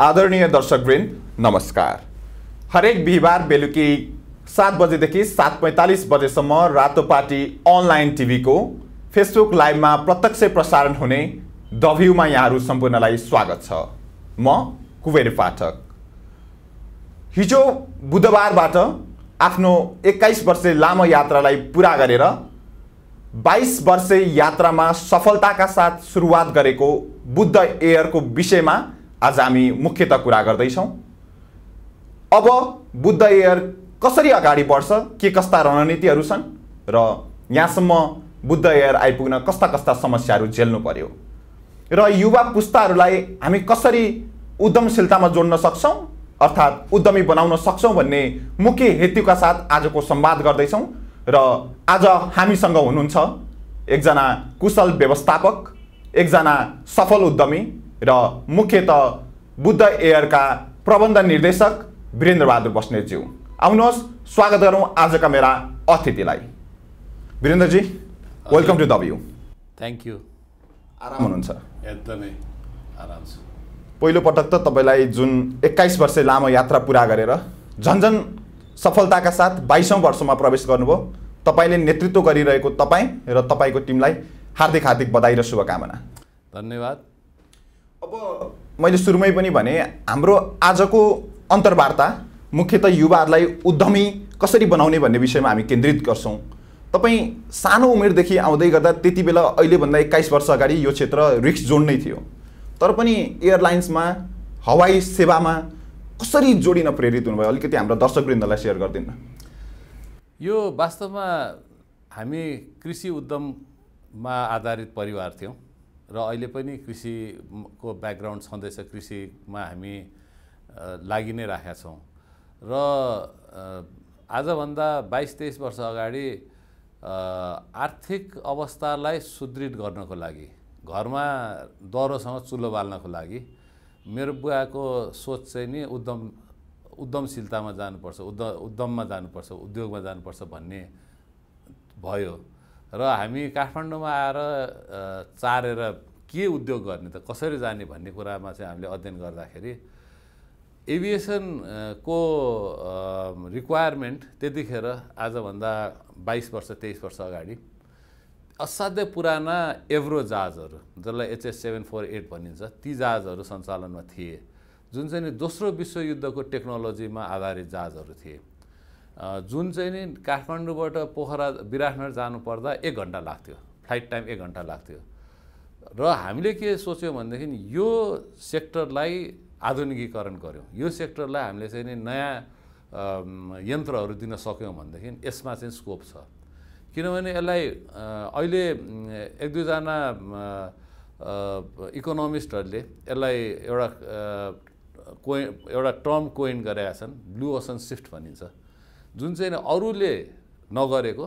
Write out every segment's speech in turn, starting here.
आदरणीय दर्शकवृन्द नमस्कार। हरेक बिहिबार बेलुकी सात बजेदेखि सात पैँतालिस बजेसम्म रातोपाटी अनलाइन टिभीको फेसबुक लाइभमा प्रत्यक्ष प्रसारण हुने द भ्यूमा यहाँहरू सम्पूर्णलाई स्वागत छ। म कुबेर पाठक। हिजो बुधबारबाट आफ्नो एक्काइस वर्षे लामो यात्रालाई पुरा गरेर बाइस वर्षे यात्रामा सफलताका साथ सुरुवात गरेको बुद्ध एयरको विषयमा आज हामी मुख्यतः कुरा गर्दैछौँ। अब बुद्ध एयर कसरी अगाडि बढ्छ के कस्ता रणनीतिहरू छन् र यहाँसम्म बुद्ध एयर आइपुग्न कस्ता कस्ता समस्याहरू झेल्नु पर्यो। र युवा पुस्ताहरूलाई हामी कसरी उद्यमशीलतामा जोड्न सक्छौँ अर्थात् उद्यमी बनाउन सक्छौँ भन्ने मुख्य हेतुका साथ आजको संवाद गर्दैछौँ। र आज हामीसँग हुनुहुन्छ एकजना कुशल व्यवस्थापक एकजना सफल उद्यमी र मुख्यतः बुद्ध एयरका प्रबन्ध निर्देशक वीरेन्द्रबहादुर बस्नेतज्यू। आउनुहोस् स्वागत गरौँ आजका मेरा अतिथिलाई। वीरेन्द्रजी welcome to the view thank you आराम हुनुहुन्छ। एकदमै आराम छ। पहिलोपटक त तपाईँलाई जुन एक्काइस वर्ष लामो यात्रा पुरा गरेर झन्झन सफलताका साथ बाइसौँ वर्षमा प्रवेश गर्नुभयो। तपाईँले नेतृत्व गरिरहेको तपाईँ र तपाईँको टिमलाई हार्दिक हार्दिक बधाई र शुभकामना। धन्यवाद। अब मैले सुरुमै पनि भने हाम्रो आजको अन्तर्वार्ता मुख्यतः युवाहरूलाई उद्यमी कसरी बनाउने भन्ने विषयमा हामी केन्द्रित गर्छौँ। तपाईँ सानो उमेरदेखि आउँदै गर्दा त्यति बेला अहिलेभन्दा एक्काइस वर्ष अगाडि यो क्षेत्र रिक्स जोन नै थियो। तर पनि एयरलाइन्समा हवाई सेवामा कसरी जोडिन प्रेरित हुनुभयो? अलिकति हाम्रो दर्शकवृन्दलाई सेयर गरिदिनु यो वास्तवमा हामी कृषि उद्यममा आधारित परिवार थियौँ। र अहिले पनि कृषिको ब्याकग्राउन्ड छँदैछ कृषिमा हामी लागि नै राखेका छौँ। र आजभन्दा बाइस तेइस वर्ष अगाडि आर्थिक अवस्थालाई सुदृढ गर्नको लागि घरमा दह्रोसँग चुलो बाल्नको लागि मेरो बुवाको सोच चाहिँ नि उद्यम उद्यमशीलतामा जानुपर्छ उद्य उद्यममा जानुपर्छ उद्योगमा जानुपर्छ भन्ने भयो। र हामी काठमाडौँमा आएर चारेर के उद्योग गर्ने त कसरी जाने भन्ने कुरामा चाहिँ हामीले अध्ययन गर्दाखेरि एभिएसनको रिक्वायरमेन्ट त्यतिखेर आजभन्दा बाइस वर्ष तेइस वर्ष अगाडि असाध्यै पुराना एभ्रो जहाजहरू जसलाई एचएस सेभेन फोर एट भनिन्छ ती जहाजहरू सञ्चालनमा थिए। जुन चाहिँ नि दोस्रो विश्वयुद्धको टेक्नोलोजीमा आधारित जहाजहरू थिए। जुन चाहिँ नि काठमाडौँबाट पोखरा विराटनगर जानुपर्दा एक घन्टा लाग्थ्यो। फ्लाइट टाइम एक घन्टा लाग्थ्यो। र हामीले के सोच्यौँ भनेदेखि यो सेक्टरलाई आधुनिकीकरण गऱ्यौँ। यो सेक्टरलाई हामीले चाहिँ नि नयाँ यन्त्रहरू दिन सक्यौँ भनेदेखि यसमा चाहिँ स्कोप छ। किनभने यसलाई अहिले एक दुईजना इकोनोमिस्टहरूले यसलाई एउटा कोइ एउटा टर्म कोइन गरेका छन् ब्लु ओसन सिफ्ट भनिन्छ। जुन चाहिँ अरूले नगरेको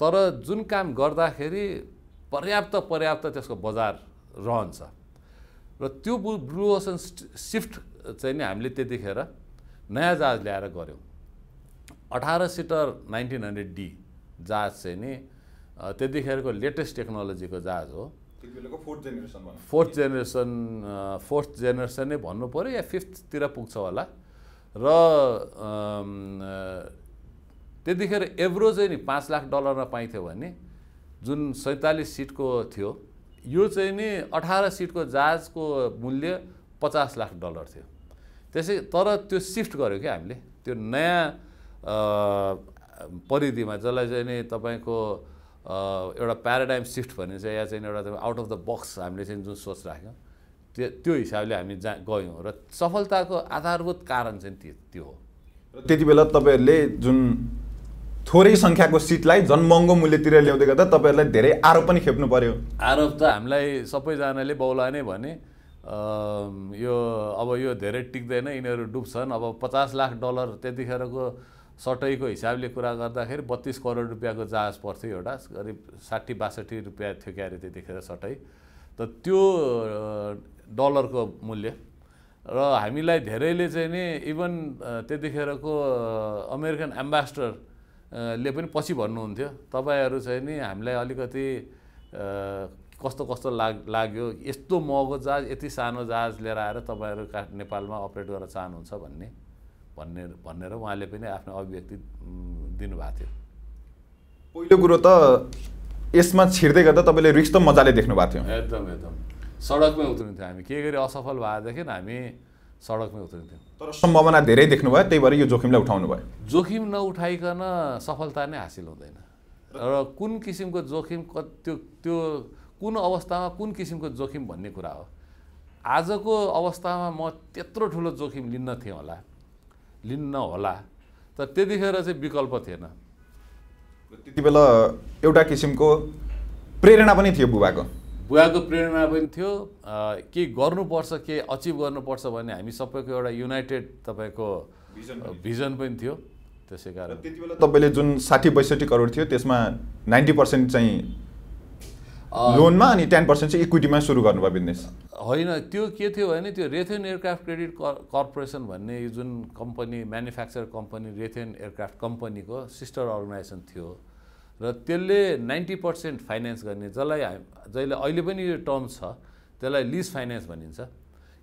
तर जुन काम गर्दाखेरि पर्याप्त पर्याप्त त्यसको बजार रहन्छ। र त्यो ब्लु ब्लु ओसन सिफ्ट चाहिँ नि हामीले त्यतिखेर नयाँ जहाज ल्याएर गऱ्यौँ। अठार सिटर नाइन्टिन हन्ड्रेड डी जहाज चाहिँ नि त्यतिखेरको लेटेस्ट टेक्नोलोजीको जहाज हो। Fourth generation fourth generation fourth generation नै भन्नु पऱ्यो या फिफ्थतिर पुग्छ होला। र त्यतिखेर एभ्रो चाहिँ नि पाँच लाख डलरमा पाइन्थ्यो भने जुन सैँतालिस सिटको थियो यो चाहिँ नि अठार सिटको जहाजको मूल्य पचास लाख डलर थियो। त्यसै तर त्यो सिफ्ट गर्यो क्या हामीले त्यो नयाँ परिधिमा जसलाई चाहिँ नि तपाईँको एउटा प्याराडाइम सिफ्ट भनिन्छ या चाहिँ एउटा आउट अफ द बक्स हामीले चाहिँ जुन सोच राख्यौँ त्यो त्यो हिसाबले हामी जा गयौँ र सफलताको आधारभूत कारण चाहिँ त्यो हो। र त्यति बेला तपाईँहरूले जुन थोरै सङ्ख्याको सिटलाई महँगो मूल्यतिर ल्याउँदै गर्दा तपाईँहरूलाई धेरै आरोप पनि खेप्नु पर्यो। आरोप त हामीलाई सबैजनाले बौला नै भने यो अब यो धेरै टिक्दैन यिनीहरू डुब्छन्। अब पचास लाख डलर त्यतिखेरको सटैको हिसाबले कुरा गर्दाखेरि बत्तिस करोड रुपियाँको जहाज पर्थ्यो एउटा करिब साठी बासठी रुपियाँ थियो क्यारे त्यतिखेर सटै। त त्यो डलरको मूल्य र हामीलाई धेरैले चाहिँ नि इभन त्यतिखेरको अमेरिकन एम्बासडर ले पनि पछि भन्नुहुन्थ्यो। तपाईँहरू चाहिँ नि हामीलाई अलिकति कस्तो कस्तो लाग लाग्यो यस्तो महँगो जहाज यति सानो जहाज लिएर आएर तपाईँहरू का नेपालमा अपरेट गर्न चाहनुहुन्छ भन्ने भन्ने भनेर उहाँले पनि आफ्नो अभिव्यक्ति दिनुभएको थियो। पहिलो कुरो त यसमा छिर्दै गर्दा तपाईँले रिक्स त मजाले देख्नु भएको थियो। एकदम एकदम। सडकमै उत्रिन्थ्यो हामी। के गरी असफल भएदेखि हामी सडकमै उत्रिन्थ्यौँ तर सम्भावना धेरै देख्नुभयो त्यही भएर यो जोखिमलाई उठाउनु भयो। जोखिम नउठाइकन सफलता नै हासिल हुँदैन। र कुन किसिमको जोखिम क त्यो त्यो कुन अवस्थामा कुन किसिमको जोखिम भन्ने कुरा हो। आजको अवस्थामा म त्यत्रो ठुलो जोखिम लिन्न थिएँ होला। लिन्न होला। त त्यतिखेर चाहिँ विकल्प थिएन। त्यति बेला एउटा किसिमको प्रेरणा पनि थियो बुबाको। बुवाको प्रेरणा पनि थियो। केही गर्नुपर्छ केही अचिभ गर्नुपर्छ भन्ने हामी सबैको एउटा युनाइटेड तपाईँको भिजन पनि थियो। त्यसै कारण। त्यति बेला तपाईँले जुन साठी बैसठी करोड थियो त्यसमा नाइन्टी पर्सेन्ट चाहिँ लोनमा अनि टेन पर्सेन्ट चाहिँ इक्विटीमा सुरु गर्नुभयो बिजनेस होइन त्यो के थियो भने त्यो रेथेन एयरक्राफ्ट क्रेडिट कर- कर्पोरेसन भन्ने यो जुन company manufacture company Raytheon aircraft कम्पनीको सिस्टर अर्गनाइजेसन थियो। र त्यसले नाइन्टी पर्सेन्ट फाइनेन्स गर्ने जसलाई जहिले अहिले पनि यो टर्म छ त्यसलाई लिज फाइनेन्स भनिन्छ।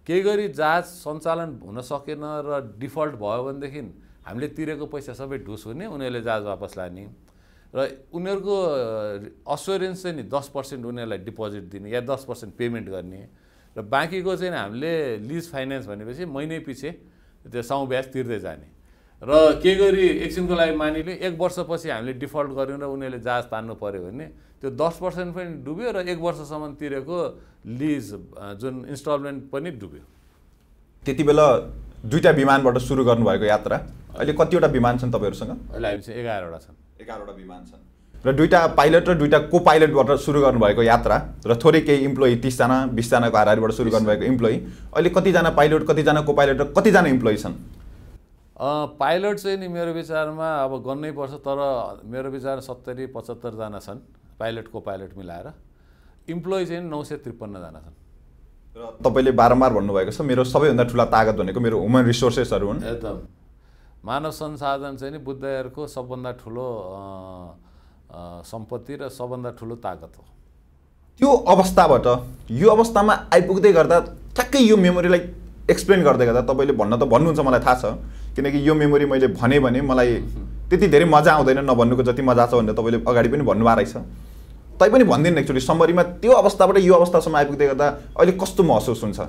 केही गरी जहाज सञ्चालन हुन सकेन र डिफल्ट भयो भनेदेखि हामीले तिरेको पैसा सबै ढुस हुने उनीहरूले जहाज वापस लाने। र उनीहरूको अस्योरेन्स चाहिँ नि दस पर्सेन्ट उनीहरूलाई डिपोजिट दिने या दस पर्सेन्ट पेमेन्ट गर्ने। र बाँकीको चाहिँ हामीले लिज फाइनेन्स भनेपछि महिनै पछि त्यो साउ ब्याज तिर्दै जाने। र के गरी एकछिनको लागि मानिले एक वर्षपछि हामीले डिफल्ट गऱ्यौँ र उनीहरूले जहाज तान्नु पऱ्यो भने त्यो दस पर्सेन्ट पनि डुब्यो र एक वर्षसम्म तिरेको लिज जुन इन्स्टलमेन्ट पनि डुब्यो। त्यति बेला दुईवटा विमानबाट सुरु गर्नुभएको यात्रा अहिले कतिवटा विमान छन् तपाईँहरूसँग? अहिले हामी चाहिँ एघारवटा छन्। एघारवटा विमान छन्। र दुईवटा पाइलट र दुईवटा को पाइलटबाट सुरु गर्नुभएको यात्रा र थोरै केही इम्प्लोइ तिसजना बिसजनाको हाराहारीबाट सुरु गर्नुभएको इम्प्लोइ अहिले कतिजना पाइलट कतिजना को पाइलट र कतिजना इम्प्लोइ छन्? पाइलट चाहिँ नि मेरो विचारमा अब गर्नै पर्छ तर मेरो विचार सत्तरी पचहत्तरजना छन् पाइलट को पाइलट मिलाएर। इम्प्लोइ चाहिँ नौ सय त्रिपन्नजना छन्। र तपाईँले बारम्बार भन्नुभएको छ मेरो सबैभन्दा ठुला तागत भनेको मेरो ह्युमन रिसोर्सेसहरू हुन्। एकदम। मानव संसाधन चाहिँ नि बुद्धहरूको सबभन्दा ठुलो सम्पत्ति र सबभन्दा ठुलो ताकत हो। त्यो अवस्थाबाट यो अवस्थामा आइपुग्दै गर्दा ठ्याक्कै यो मेमोरीलाई एक्सप्लेन गर्दै गर्दा तपाईँले भन्न त भन्नुहुन्छ मलाई थाहा छ। किनकि यो मेमोरी मैले भने भने मलाई त्यति धेरै मजा आउँदैन नभन्नुको जति मजा छ भनेर तपाईँले अगाडि पनि भन्नुभएको रहेछ। तैपनि भनिदिनु एक्चुली समरीमा त्यो अवस्थाबाट यो अवस्थासम्म आइपुग्दै गर्दा अहिले कस्तो महसुस हुन्छ?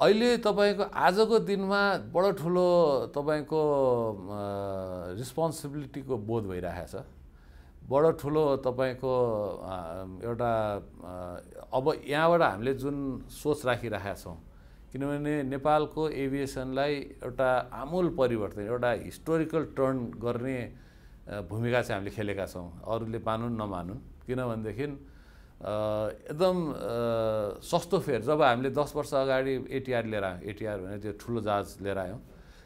अहिले तपाईँको आजको दिनमा बडो ठुलो तपाईँको रिस्पोन्सिबिलिटीको बोध भइरहेको छ बडो ठुलो तपाईँको एउटा अब यहाँबाट हामीले जुन सोच राखिरहेका छौँ किनभने नेपालको एभिएसनलाई एउटा आमूल परिवर्तन एउटा हिस्टोरिकल टर्न गर्ने भूमिका चाहिँ हामीले खेलेका छौँ। अरूले मानुन् नमानुन्। किनभनेदेखि एकदम सस्तो फेयर जब हामीले दस वर्ष अगाडि एटिआर लिएर आयौँ एटिआर भने त्यो ठुलो जहाज लिएर आयौँ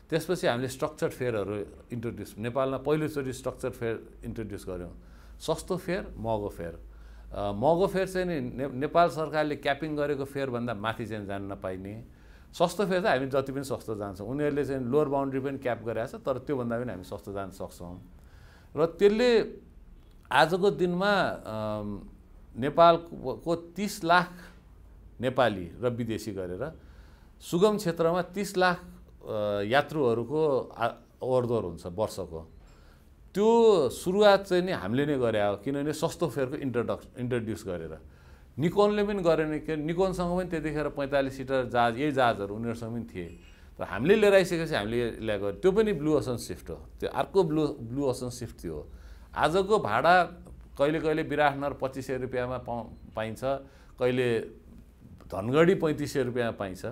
त्यसपछि हामीले स्ट्रक्चर फेयरहरू इन्ट्रोड्युस नेपालमा पहिलोचोटि स्ट्रक्चर फेयर इन्ट्रोड्युस गऱ्यौँ। सस्तो फेयर महँगो फेयर महँगो फेयर चाहिँ ने नेपाल सरकारले क्यापिङ गरेको फेयरभन्दा माथि चाहिँ जान नपाइने। सस्तो चाहिँ हामी जति पनि सस्तो जान्छौँ। उनीहरूले चाहिँ लोवर बााउन्ड्री पनि क्याप गरेको छ तर त्योभन्दा पनि हामी सस्तो जान सक्छौँ। र त्यसले आजको दिनमा नेपालको तिस लाख नेपाली र विदेशी गरेर सुगम क्षेत्रमा तिस लाख यात्रुहरूको ओहोरदोहोर हुन्छ वर्षको। त्यो सुरुवात चाहिँ नि हामीले नै गरे हो किनभने सस्तो फेयरको इन्ट्रोडक्स इन्ट्रोड्युस गरेर। निकोनले पनि गरेन कि? निकोनसँग पनि त्यतिखेर पैँतालिस सिटर जहाज यही जहाजहरू उनीहरूसँग पनि थिए। तर हामीले लिएर आइसकेपछि हामीले ल्याएको त्यो पनि ब्लु ओसन सिफ्ट हो। त्यो अर्को ब्लु ब्लु ओसन सिफ्ट थियो। आजको भाडा कहिले कहिले विराटनगर पच्चिस सय रुपियाँमा पाइन्छ। कहिले धनगढी पैँतिस सय रुपियाँमा पाइन्छ।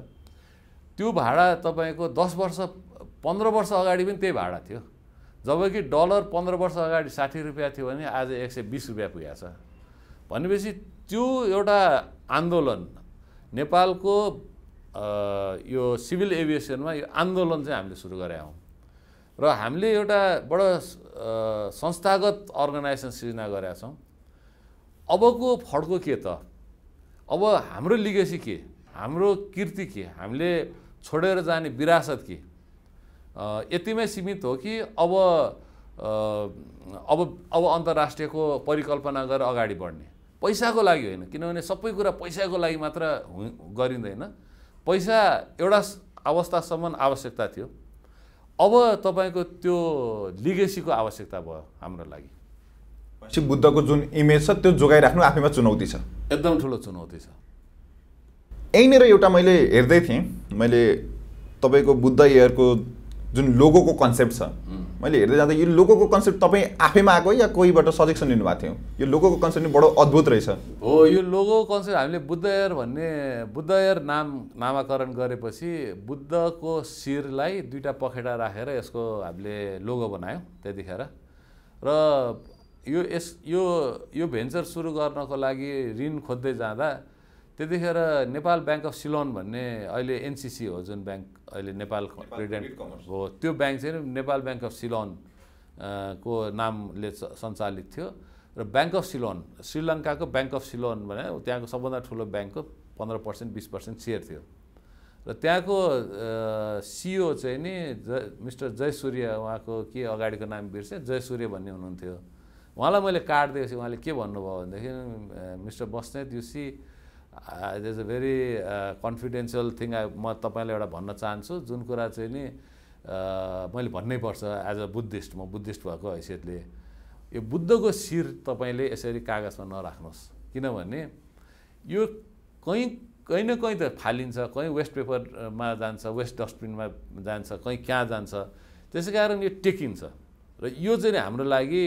त्यो भाडा तपाईँको दस वर्ष पन्ध्र वर्ष अगाडि पनि त्यही भाडा थियो। जबकि डलर पन्ध्र वर्ष अगाडि साठी रुपियाँ थियो भने आज एक सय बिस रुपियाँ पुगेको छ। भनेपछि त्यो एउटा आन्दोलन नेपालको यो सिभिल एभिएसनमा यो आन्दोलन चाहिँ हामीले सुरु गरेका हौँ। र हामीले एउटा बडो संस्थागत अर्गनाइजेसन सिर्जना गरेका छौँ। अबको फड्को के त? अब हाम्रो लिगेसी के? हाम्रो कीर्ति के? हामीले छोडेर जाने विरासत के? यतिमै सीमित हो कि अब अब अब अन्तर्राष्ट्रियको परिकल्पना गरेर अगाडि बढ्ने? पैसाको लागि होइन किनभने सबै कुरा पैसाको लागि मात्र गरिँदैन। पैसा एउटा अवस्थासम्म आवश्यकता थियो। अब तपाईँको त्यो लिगेसीको आवश्यकता भयो हाम्रो लागि। भनेपछि बुद्धको जुन इमेज छ त्यो जोगाइराख्नु आफैमा चुनौती छ। एकदम ठुलो चुनौती छ। यहीँनिर एउटा मैले हेर्दै थिएँ। मैले तपाईँको बुद्ध इयरको जुन लोगोको कन्सेप्ट छ मैले हेर्दै जाँदा यो लोगोको कन्सेप्ट तपाईँ आफैमा आएको या कोहीबाट सजेसन लिनुभएको थियो? यो लोगोको कन्सेप्ट पनि बडो अद्भुत रहेछ। हो यो लोगो कन्सेप्ट हामीले बुद्ध एयर भन्ने बुद्ध एयर नाम नामाकरण गरेपछि बुद्धको शिरलाई दुईवटा पखेटा राखेर यसको हामीले लोगो बनायौँ त्यतिखेर। र यो यस यो यो भेन्चर सुरु गर्नको लागि ऋण खोज्दै जाँदा त्यतिखेर नेपाल ब्याङ्क अफ सिलोन भन्ने अहिले एनसिसी हो जुन ब्याङ्क अहिले नेपाल प्रेसिडेन्ट हो त्यो ब्याङ्क चाहिँ नेपाल ब्याङ्क अफ सिलोन को नामले सञ्चालित थियो र ब्याङ्क अफ सिलोन श्रीलङ्काको ब्याङ्क अफ सिलोन भने त्यहाँको सबभन्दा ठुलो ब्याङ्कको पन्ध्र पर्सेन्ट बिस पर्सेन्ट सेयर थियो। र त्यहाँको सिओ चाहिँ नि ज मिस्टर जयसूर्य उहाँको के अगाडिको नाम बिर्सेँ जयसूर्य भन्ने हुनुहुन्थ्यो। उहाँलाई मैले कार्ड दिएपछि उहाँले के भन्नुभयो भनेदेखि mister Basnet you see it is a very confidential thing म तपाईँलाई एउटा भन्न चाहन्छु। जुन कुरा चाहिँ नि अ, मैले भन्नै पर्छ। एज अ बुद्धिस्ट म बुद्धिस्ट भएको हैसियतले यो बुद्धको शिर तपाईँले यसरी कागजमा नराख्नुहोस्। किनभने यो कहीँ कहीँ न कहीँ त फालिन्छ। कहीँ वेस्ट पेपरमा जान्छ वेस्ट डस्टबिनमा जान्छ कहीँ कहाँ जान्छ। त्यसै कारण यो टेकिन्छ। र यो चाहिँ हाम्रो लागि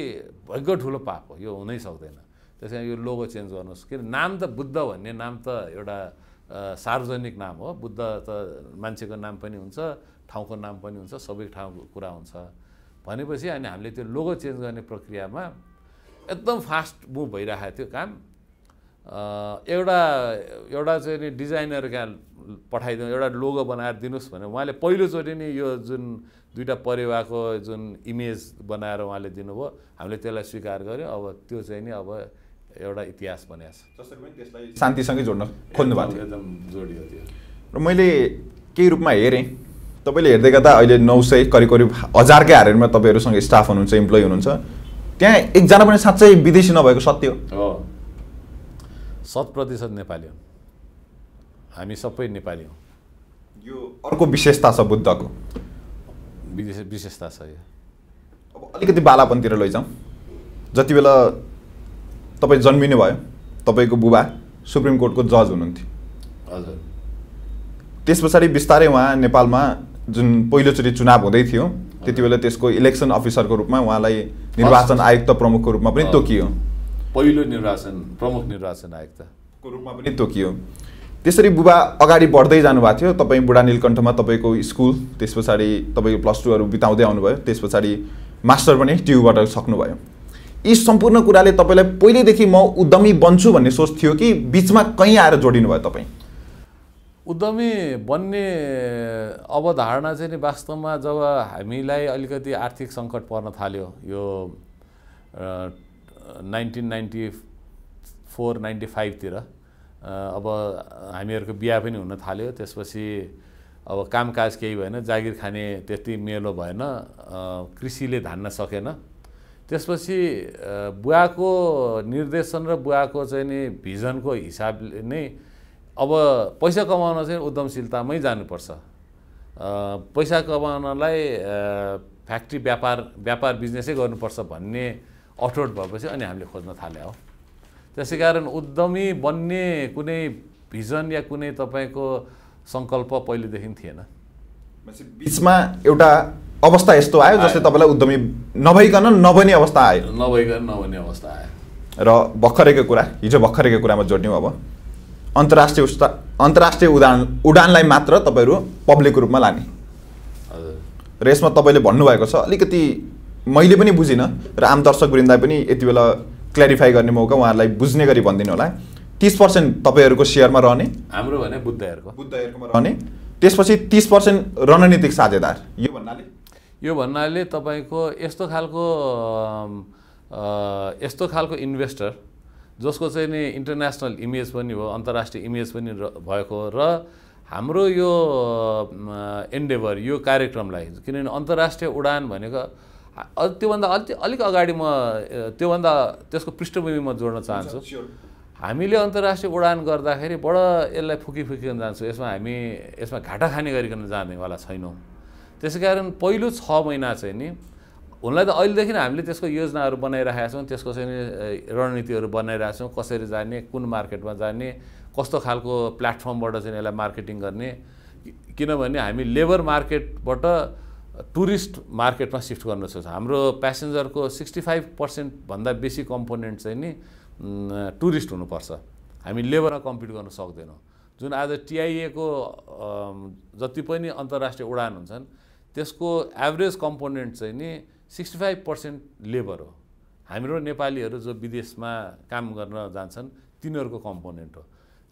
भयङ्कर ठुलो पाप हो। यो हुनै सक्दैन। त्यस कारण यो लोगो चेन्ज गर्नुहोस्। किन? नाम त बुद्ध भन्ने नाम त एउटा सार्वजनिक नाम हो। बुद्ध त मान्छेको नाम पनि हुन्छ ठाउँको नाम पनि हुन्छ सबै ठाउँको कुरा हुन्छ। भनेपछि अनि हामीले त्यो लोगो चेन्ज गर्ने प्रक्रियामा एकदम फास्ट मुभ भइरहेको थियो काम। एउटा एउटा चाहिँ नि डिजाइनर कहाँ पठाइदिनु एउटा लोगो बनाएर दिनुहोस् भने उहाँले पहिलोचोटि नै यो जुन दुइटा परेवाको जुन इमेज बनाएर उहाँले दिनुभयो हामीले त्यसलाई स्वीकार गऱ्यौँ। अब त्यो चाहिँ नि अब एउटा इतिहास बनिएको छ। शान्तिसँगै जोड्न खोज्नु भएको थियो। एकदम जोडियो त्यो। र मैले केही रूपमा हेरेँ। तपाईँले हेर्दै गर्दा अहिले नौ सय करिब करिब हजारकै हारेरमा तपाईँहरूसँग स्टाफ हुनुहुन्छ इम्प्लोइ हुनुहुन्छ। त्यहाँ एकजना पनि साँच्चै विदेशी नभएको सत्य हो। हो। शत प्रतिशत नेपाली हो। हामी सबै नेपाली हौँ। यो अर्को विशेषता छ बुद्धको। विशेष विशेषता छ यो। अब अलिकति बालापनतिर लैजाउँ। जति बेला तपाईँ जन्मिनु भयो तपाईँको बुबा सुप्रिम कोर्टको जज हुनुहुन्थ्यो। हजुर। त्यस पछाडि बिस्तारै उहाँ नेपालमा जुन पहिलोचोटि चुनाव हुँदै थियो त्यति बेला त्यसको इलेक्सन अफिसरको रूपमा उहाँलाई निर्वाचन आयुक्त प्रमुखको रूपमा पनि। तोकियो। पहिलो निर्वाचन प्रमुख निर्वाचन आयुक्त। को रूपमा पनि तोकियो। त्यसरी बुबा अगाडि बढ्दै जानुभएको थियो तपाईँ बुढा नीलकण्ठमा तपाईँको स्कुल त्यस पछाडि तपाईँको प्लस टूहरू बिताउँदै आउनुभयो त्यस पछाडि मास्टर पनि ट्युबाट सक्नुभयो। यी सम्पूर्ण कुराले तपाईँलाई पहिल्यैदेखि म उद्यमी बन्छु भन्ने सोच थियो कि बिचमा कहीँ आएर जोडिनु भयो तपाईँ? उद्यमी बन्ने अवधारणा चाहिँ नि वास्तवमा जब हामीलाई अलिकति आर्थिक सङ्कट पर्न थाल्यो यो नाइन्टिन नाइन्टी फोर नाइन्टी फाइभतिर अब हामीहरूको बिहा पनि हुन थाल्यो। त्यसपछि अब कामकाज केही भएन जागिर खाने त्यति मेलो भएन कृषिले धान्न सकेन। त्यसपछि बुवाको निर्देशन र बुवाको चाहिँ नि भिजनको हिसाबले नै अब पैसा कमाउन चाहिँ उद्यमशीलतामै जानुपर्छ। पैसा कमाउनलाई फ्याक्ट्री व्यापार व्यापार बिजनेसै गर्नुपर्छ भन्ने अठोट भएपछि अनि हामीले खोज्न थाल्यो। हो त्यसै कारण उद्यमी बन्ने कुनै भिजन या कुनै तपाईँको सङ्कल्प पहिलेदेखि थिएन। बिचमा एउटा अवस्था यस्तो आयो जसले तपाईँलाई उद्यमी नभइकन नबनी अवस्था आयो। नभइकन नहुने अवस्था आयो। र भर्खरैको कुरा हिजो भर्खरैको कुरामा जोड्यौँ अब। अन्तर्राष्ट्रिय उस्ता अन्तर्राष्ट्रिय उडान उडानलाई मात्र तपाईँहरू पब्लिकको रूपमा लाने। र यसमा तपाईँले भन्नुभएको छ अलिकति मैले पनि बुझिनँ र आम दर्शकवृन्दलाई पनि यति बेला क्ल्यारिफाई गर्ने मौका उहाँहरूलाई बुझ्ने गरी भनिदिनु होला। तिस पर्सेन्ट तपाईँहरूको सेयरमा रहने। हाम्रो भने बुद्धहरूको। बुद्धहरूकोमा रहने। त्यसपछि तिस पर्सेन्ट रणनीतिक साझेदार। यो भन्नाले यो भन्नाले तपाईँको यस्तो खालको यस्तो खालको इन्भेस्टर जसको चाहिँ नि इन्टरनेसनल इमेज पनि हो अन्तर्राष्ट्रिय इमेज पनि र- भएको र हाम्रो यो एन्डेभर यो कार्यक्रमलाई किनभने अन्तर्राष्ट्रिय उडान भनेको त्योभन्दा अलिक अलिक अगाडि म त्योभन्दा त्यसको पृष्ठभूमि म जोड्न चाहन्छु। हामीले अन्तर्राष्ट्रिय उडान गर्दाखेरि बडो यसलाई फुकी फुकिकन जान्छौँ। यसमा हामी यसमा घाटा खाने गरिकन जानेवाला छैनौँ। त्यसै कारण पहिलो छ महिना चाहिँ नि हुनलाई त अहिलेदेखि हामीले त्यसको योजनाहरू बनाइरहेका छौँ त्यसको चाहिँ रणनीतिहरू बनाइरहेका छौँ कसरी जाने कुन मार्केटमा जाने कस्तो खालको प्लेटफर्मबाट चाहिँ यसलाई मार्केटिङ गर्ने किनभने हामी लेबर मार्केटबाट टुरिस्ट मार्केटमा सिफ्ट गर्न सक्छौँ हाम्रो प्यासेन्जरको सिक्सटी फाइभ पर्सेन्टभन्दा बेसी कम्पोनेन्ट चाहिँ नि टुरिस्ट हुनुपर्छ। हामी लेबरमा कम्पिट गर्न सक्दैनौँ। जुन आज टिआइएको जति पनि अन्तर्राष्ट्रिय उडान हुन्छन् त्यसको एभरेज कम्पोनेन्ट चाहिँ नि सिक्सटी फाइभ पर्सेन्ट लेबर हो। हाम्रो नेपालीहरू जो विदेशमा काम गर्न जान्छन् तिनीहरूको कम्पोनेन्ट हो।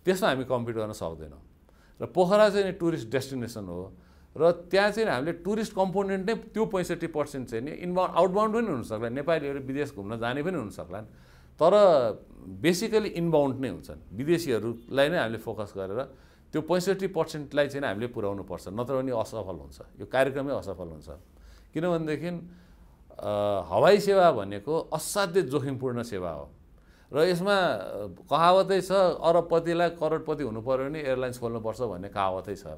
त्यसमा हामी कम्पिट गर्न सक्दैनौँ। र पोखरा चाहिँ टुरिस्ट डेस्टिनेसन हो र त्यहाँ चाहिँ हामीले टुरिस्ट कम्पोनेन्ट नै त्यो पैँसठी पर्सेन्ट चाहिँ नि इनबाउन्ड आउटबाउन्ड पनि हुनसक्ला। नेपालीहरू विदेश घुम्न जाने पनि हुनसक्लान्। तर बेसिकली इनबाउन्ड नै हुन्छन्। विदेशीहरूलाई नै हामीले फोकस गरेर त्यो पैँसठी पर्सेन्टलाई चाहिँ हामीले पुर्याउनु पर्छ नत्र पनि असफल हुन्छ। यो कार्यक्रमै असफल हुन्छ। किनभनेदेखि हवाई सेवा भनेको असाध्यै जोखिमपूर्ण सेवा हो। र यसमा कहावतै छ अरबपतिलाई करोडपति हुनु पऱ्यो भने एयरलाइन्स खोल्नुपर्छ भन्ने कहावतै छ।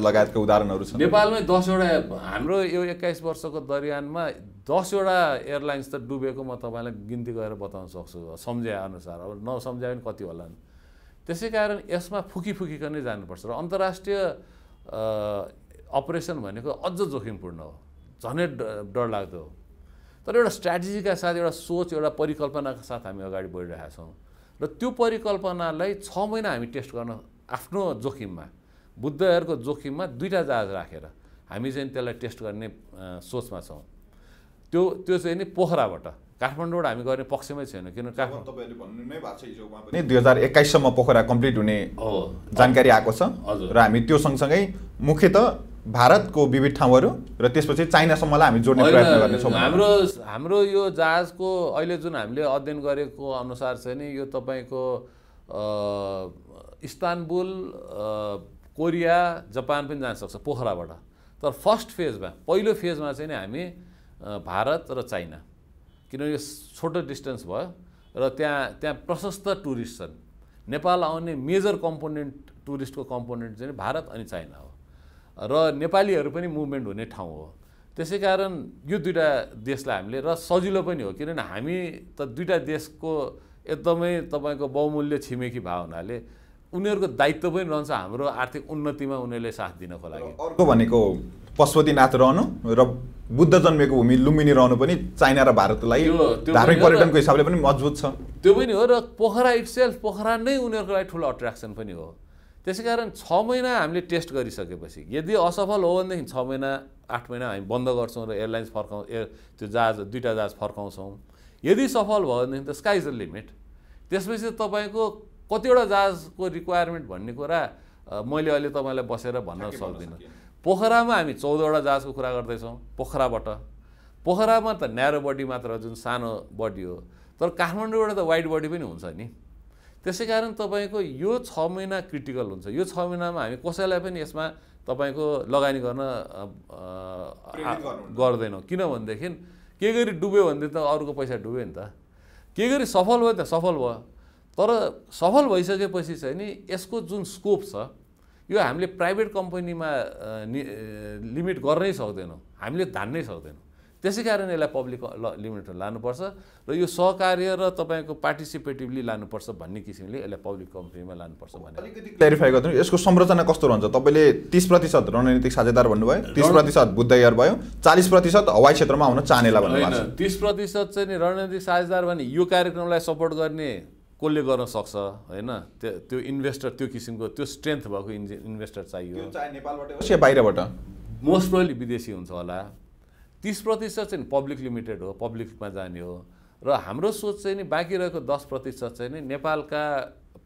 लगायतका उदाहरणहरू छन्। नेपालमै दसवटा हाम्रो यो एक्काइस वर्षको दरियानमा दसवटा एयरलाइन्स त डुबेको म तपाईँलाई गिन्ती गरेर बताउन सक्छु सम्झे अनुसार अब नसम्झाए पनि कति होला त्यसै कारण यसमा फुकी फुकिकन नै जानुपर्छ र अन्तर्राष्ट्रिय अपरेसन भनेको अझ जोखिमपूर्ण हो झनै डर लाग्दो हो। तर एउटा स्ट्राटेजीका साथ एउटा सोच एउटा परिकल्पनाका साथ हामी अगाडि बढिरहेका छौँ र त्यो परिकल्पनालाई छ महिना हामी टेस्ट गर्न आफ्नो जोखिममा बुद्धहरूको जोखिममा दुईवटा जहाज राखेर हामी चाहिँ त्यसलाई टेस्ट गर्ने सोचमा छौँ। त्यो त्यो चाहिँ नि पोखराबाट काठमाडौँबाट हामी गर्ने पक्षमै छैन किन काठमाडौँ दुई हजार एक्काइससम्म पोखरा कम्प्लिट हुने जानकारी आएको छ। र हामी त्यो सँगसँगै मुख्यत भारतको विविध ठाउँहरू र त्यसपछि चाइनासम्मलाई हामी जोड्ने प्रयत्न गर्नेछौँ। हाम्रो हाम्रो यो जहाजको अहिले जुन हामीले अध्ययन गरेको अनुसार चाहिँ नि यो तपाईँको इस्तानबुल कोरिया जापान पनि जान सक्छ पोखराबाट। तर फर्स्ट फेजमा पहिलो फेजमा चाहिँ नि हामी भारत र चाइना। किनभने यो छोटो डिस्टेन्स भयो र त्यहाँ त्यहाँ प्रशस्त टुरिस्ट छन्। नेपाल आउने मेजर कम्पोनेन्ट टुरिस्टको कम्पोनेन्ट चाहिँ भारत अनि चाइना हो। र नेपालीहरू पनि मुभमेन्ट हुने ठाउँ हो। त्यसै कारण यो दुइटा देशलाई हामीले र सजिलो पनि हो किनभने हामी त दुइटा देशको एकदमै तपाईँको बहुमूल्य छिमेकी भए हुनाले उनीहरूको दायित्व पनि रहन्छ हाम्रो आर्थिक उन्नतिमा उनीहरूले साथ दिनको लागि। अर्को भनेको पशुपतिनाथ रहनु र बुद्ध जन्मेको भूमि लुम्बिनी रहनु पनि चाइना र भारतलाई धार्मिक पर्यटनको हिसाबले पनि मजबुत छ। त्यो पनि हो र पोखरा इट्सेल्फ पोखरा नै उनीहरूको लागि ठुलो अट्र्याक्सन पनि हो। त्यसै कारण छ महिना हामीले टेस्ट गरिसकेपछि यदि असफल हो भनेदेखि छ महिना आठ महिना हामी बन्द गर्छौँ र एयरलाइन्स फर्काउँ एयर त्यो जहाज दुईवटा जहाज फर्काउँछौँ। यदि सफल भयो भनेदेखि त स्काई इज द लिमिट त्यसपछि तपाईँको कतिवटा जहाजको रिक्वायरमेन्ट भन्ने कुरा मैले अहिले तपाईँलाई बसेर भन्न सक्दिनँ। पोखरामा हामी चौधवटा जहाजको कुरा गर्दैछौँ पोखराबाट। पोखरामा त न्यारो बडी मात्र जुन सानो बडी हो तर काठमाडौँबाट त वाइड बडी पनि हुन्छ नि। त्यसै कारण तपाईँको यो छ महिना क्रिटिकल हुन्छ। यो छ महिनामा हामी कसैलाई पनि यसमा तपाईँको लगानी गर्न गर्दैनौँ। किनभनेदेखि के गरी डुब्यो भनेदेखि त अरूको पैसा डुब्यो नि त। के गरी सफल भयो त सफल भयो। तर सफल भइसकेपछि चाहिँ नि यसको जुन स्कोप छ यो हामीले प्राइभेट कम्पनीमा लिमिट गर्नै सक्दैनौँ। हामीले धान्नै सक्दैनौँ। त्यसै कारण यसलाई पब्लिक लिमिट लानुपर्छ र यो सहकार्य र तपाईँको पार्टिसिपेटिभली लानुपर्छ भन्ने किसिमले यसलाई पब्लिक कम्पनीमा लानुपर्छ भन्ने। अलिकति क्ल्यारिफाई गरिदिनु यसको संरचना कस्तो रहन्छ? तपाईँले तिस प्रतिशत रणनीतिक साझेदार भन्नुभयो तिस प्रतिशत बुद्ध एयर भयो चालिस प्रतिशत हवाई क्षेत्रमा आउन चाहनेला भन्नुभयो तिस प्रतिशत चाहिँ रणनीतिक साझेदार भने यो कार्यक्रमलाई सपोर्ट गर्ने कसले गर्न सक्छ होइन? त्यो त्यो इन्भेस्टर त्यो किसिमको त्यो स्ट्रेन्थ भएको इन्भेस्टर चाहियो। बाहिरबाट? मोस्ट प्रोली विदेशी हुन्छ होला। तिस प्रतिशत चाहिँ पब्लिक लिमिटेड हो पब्लिकमा जाने हो। र हाम्रो सोच चाहिँ नि बाँकी रहेको दस प्रतिशत चाहिँ नि नेपालका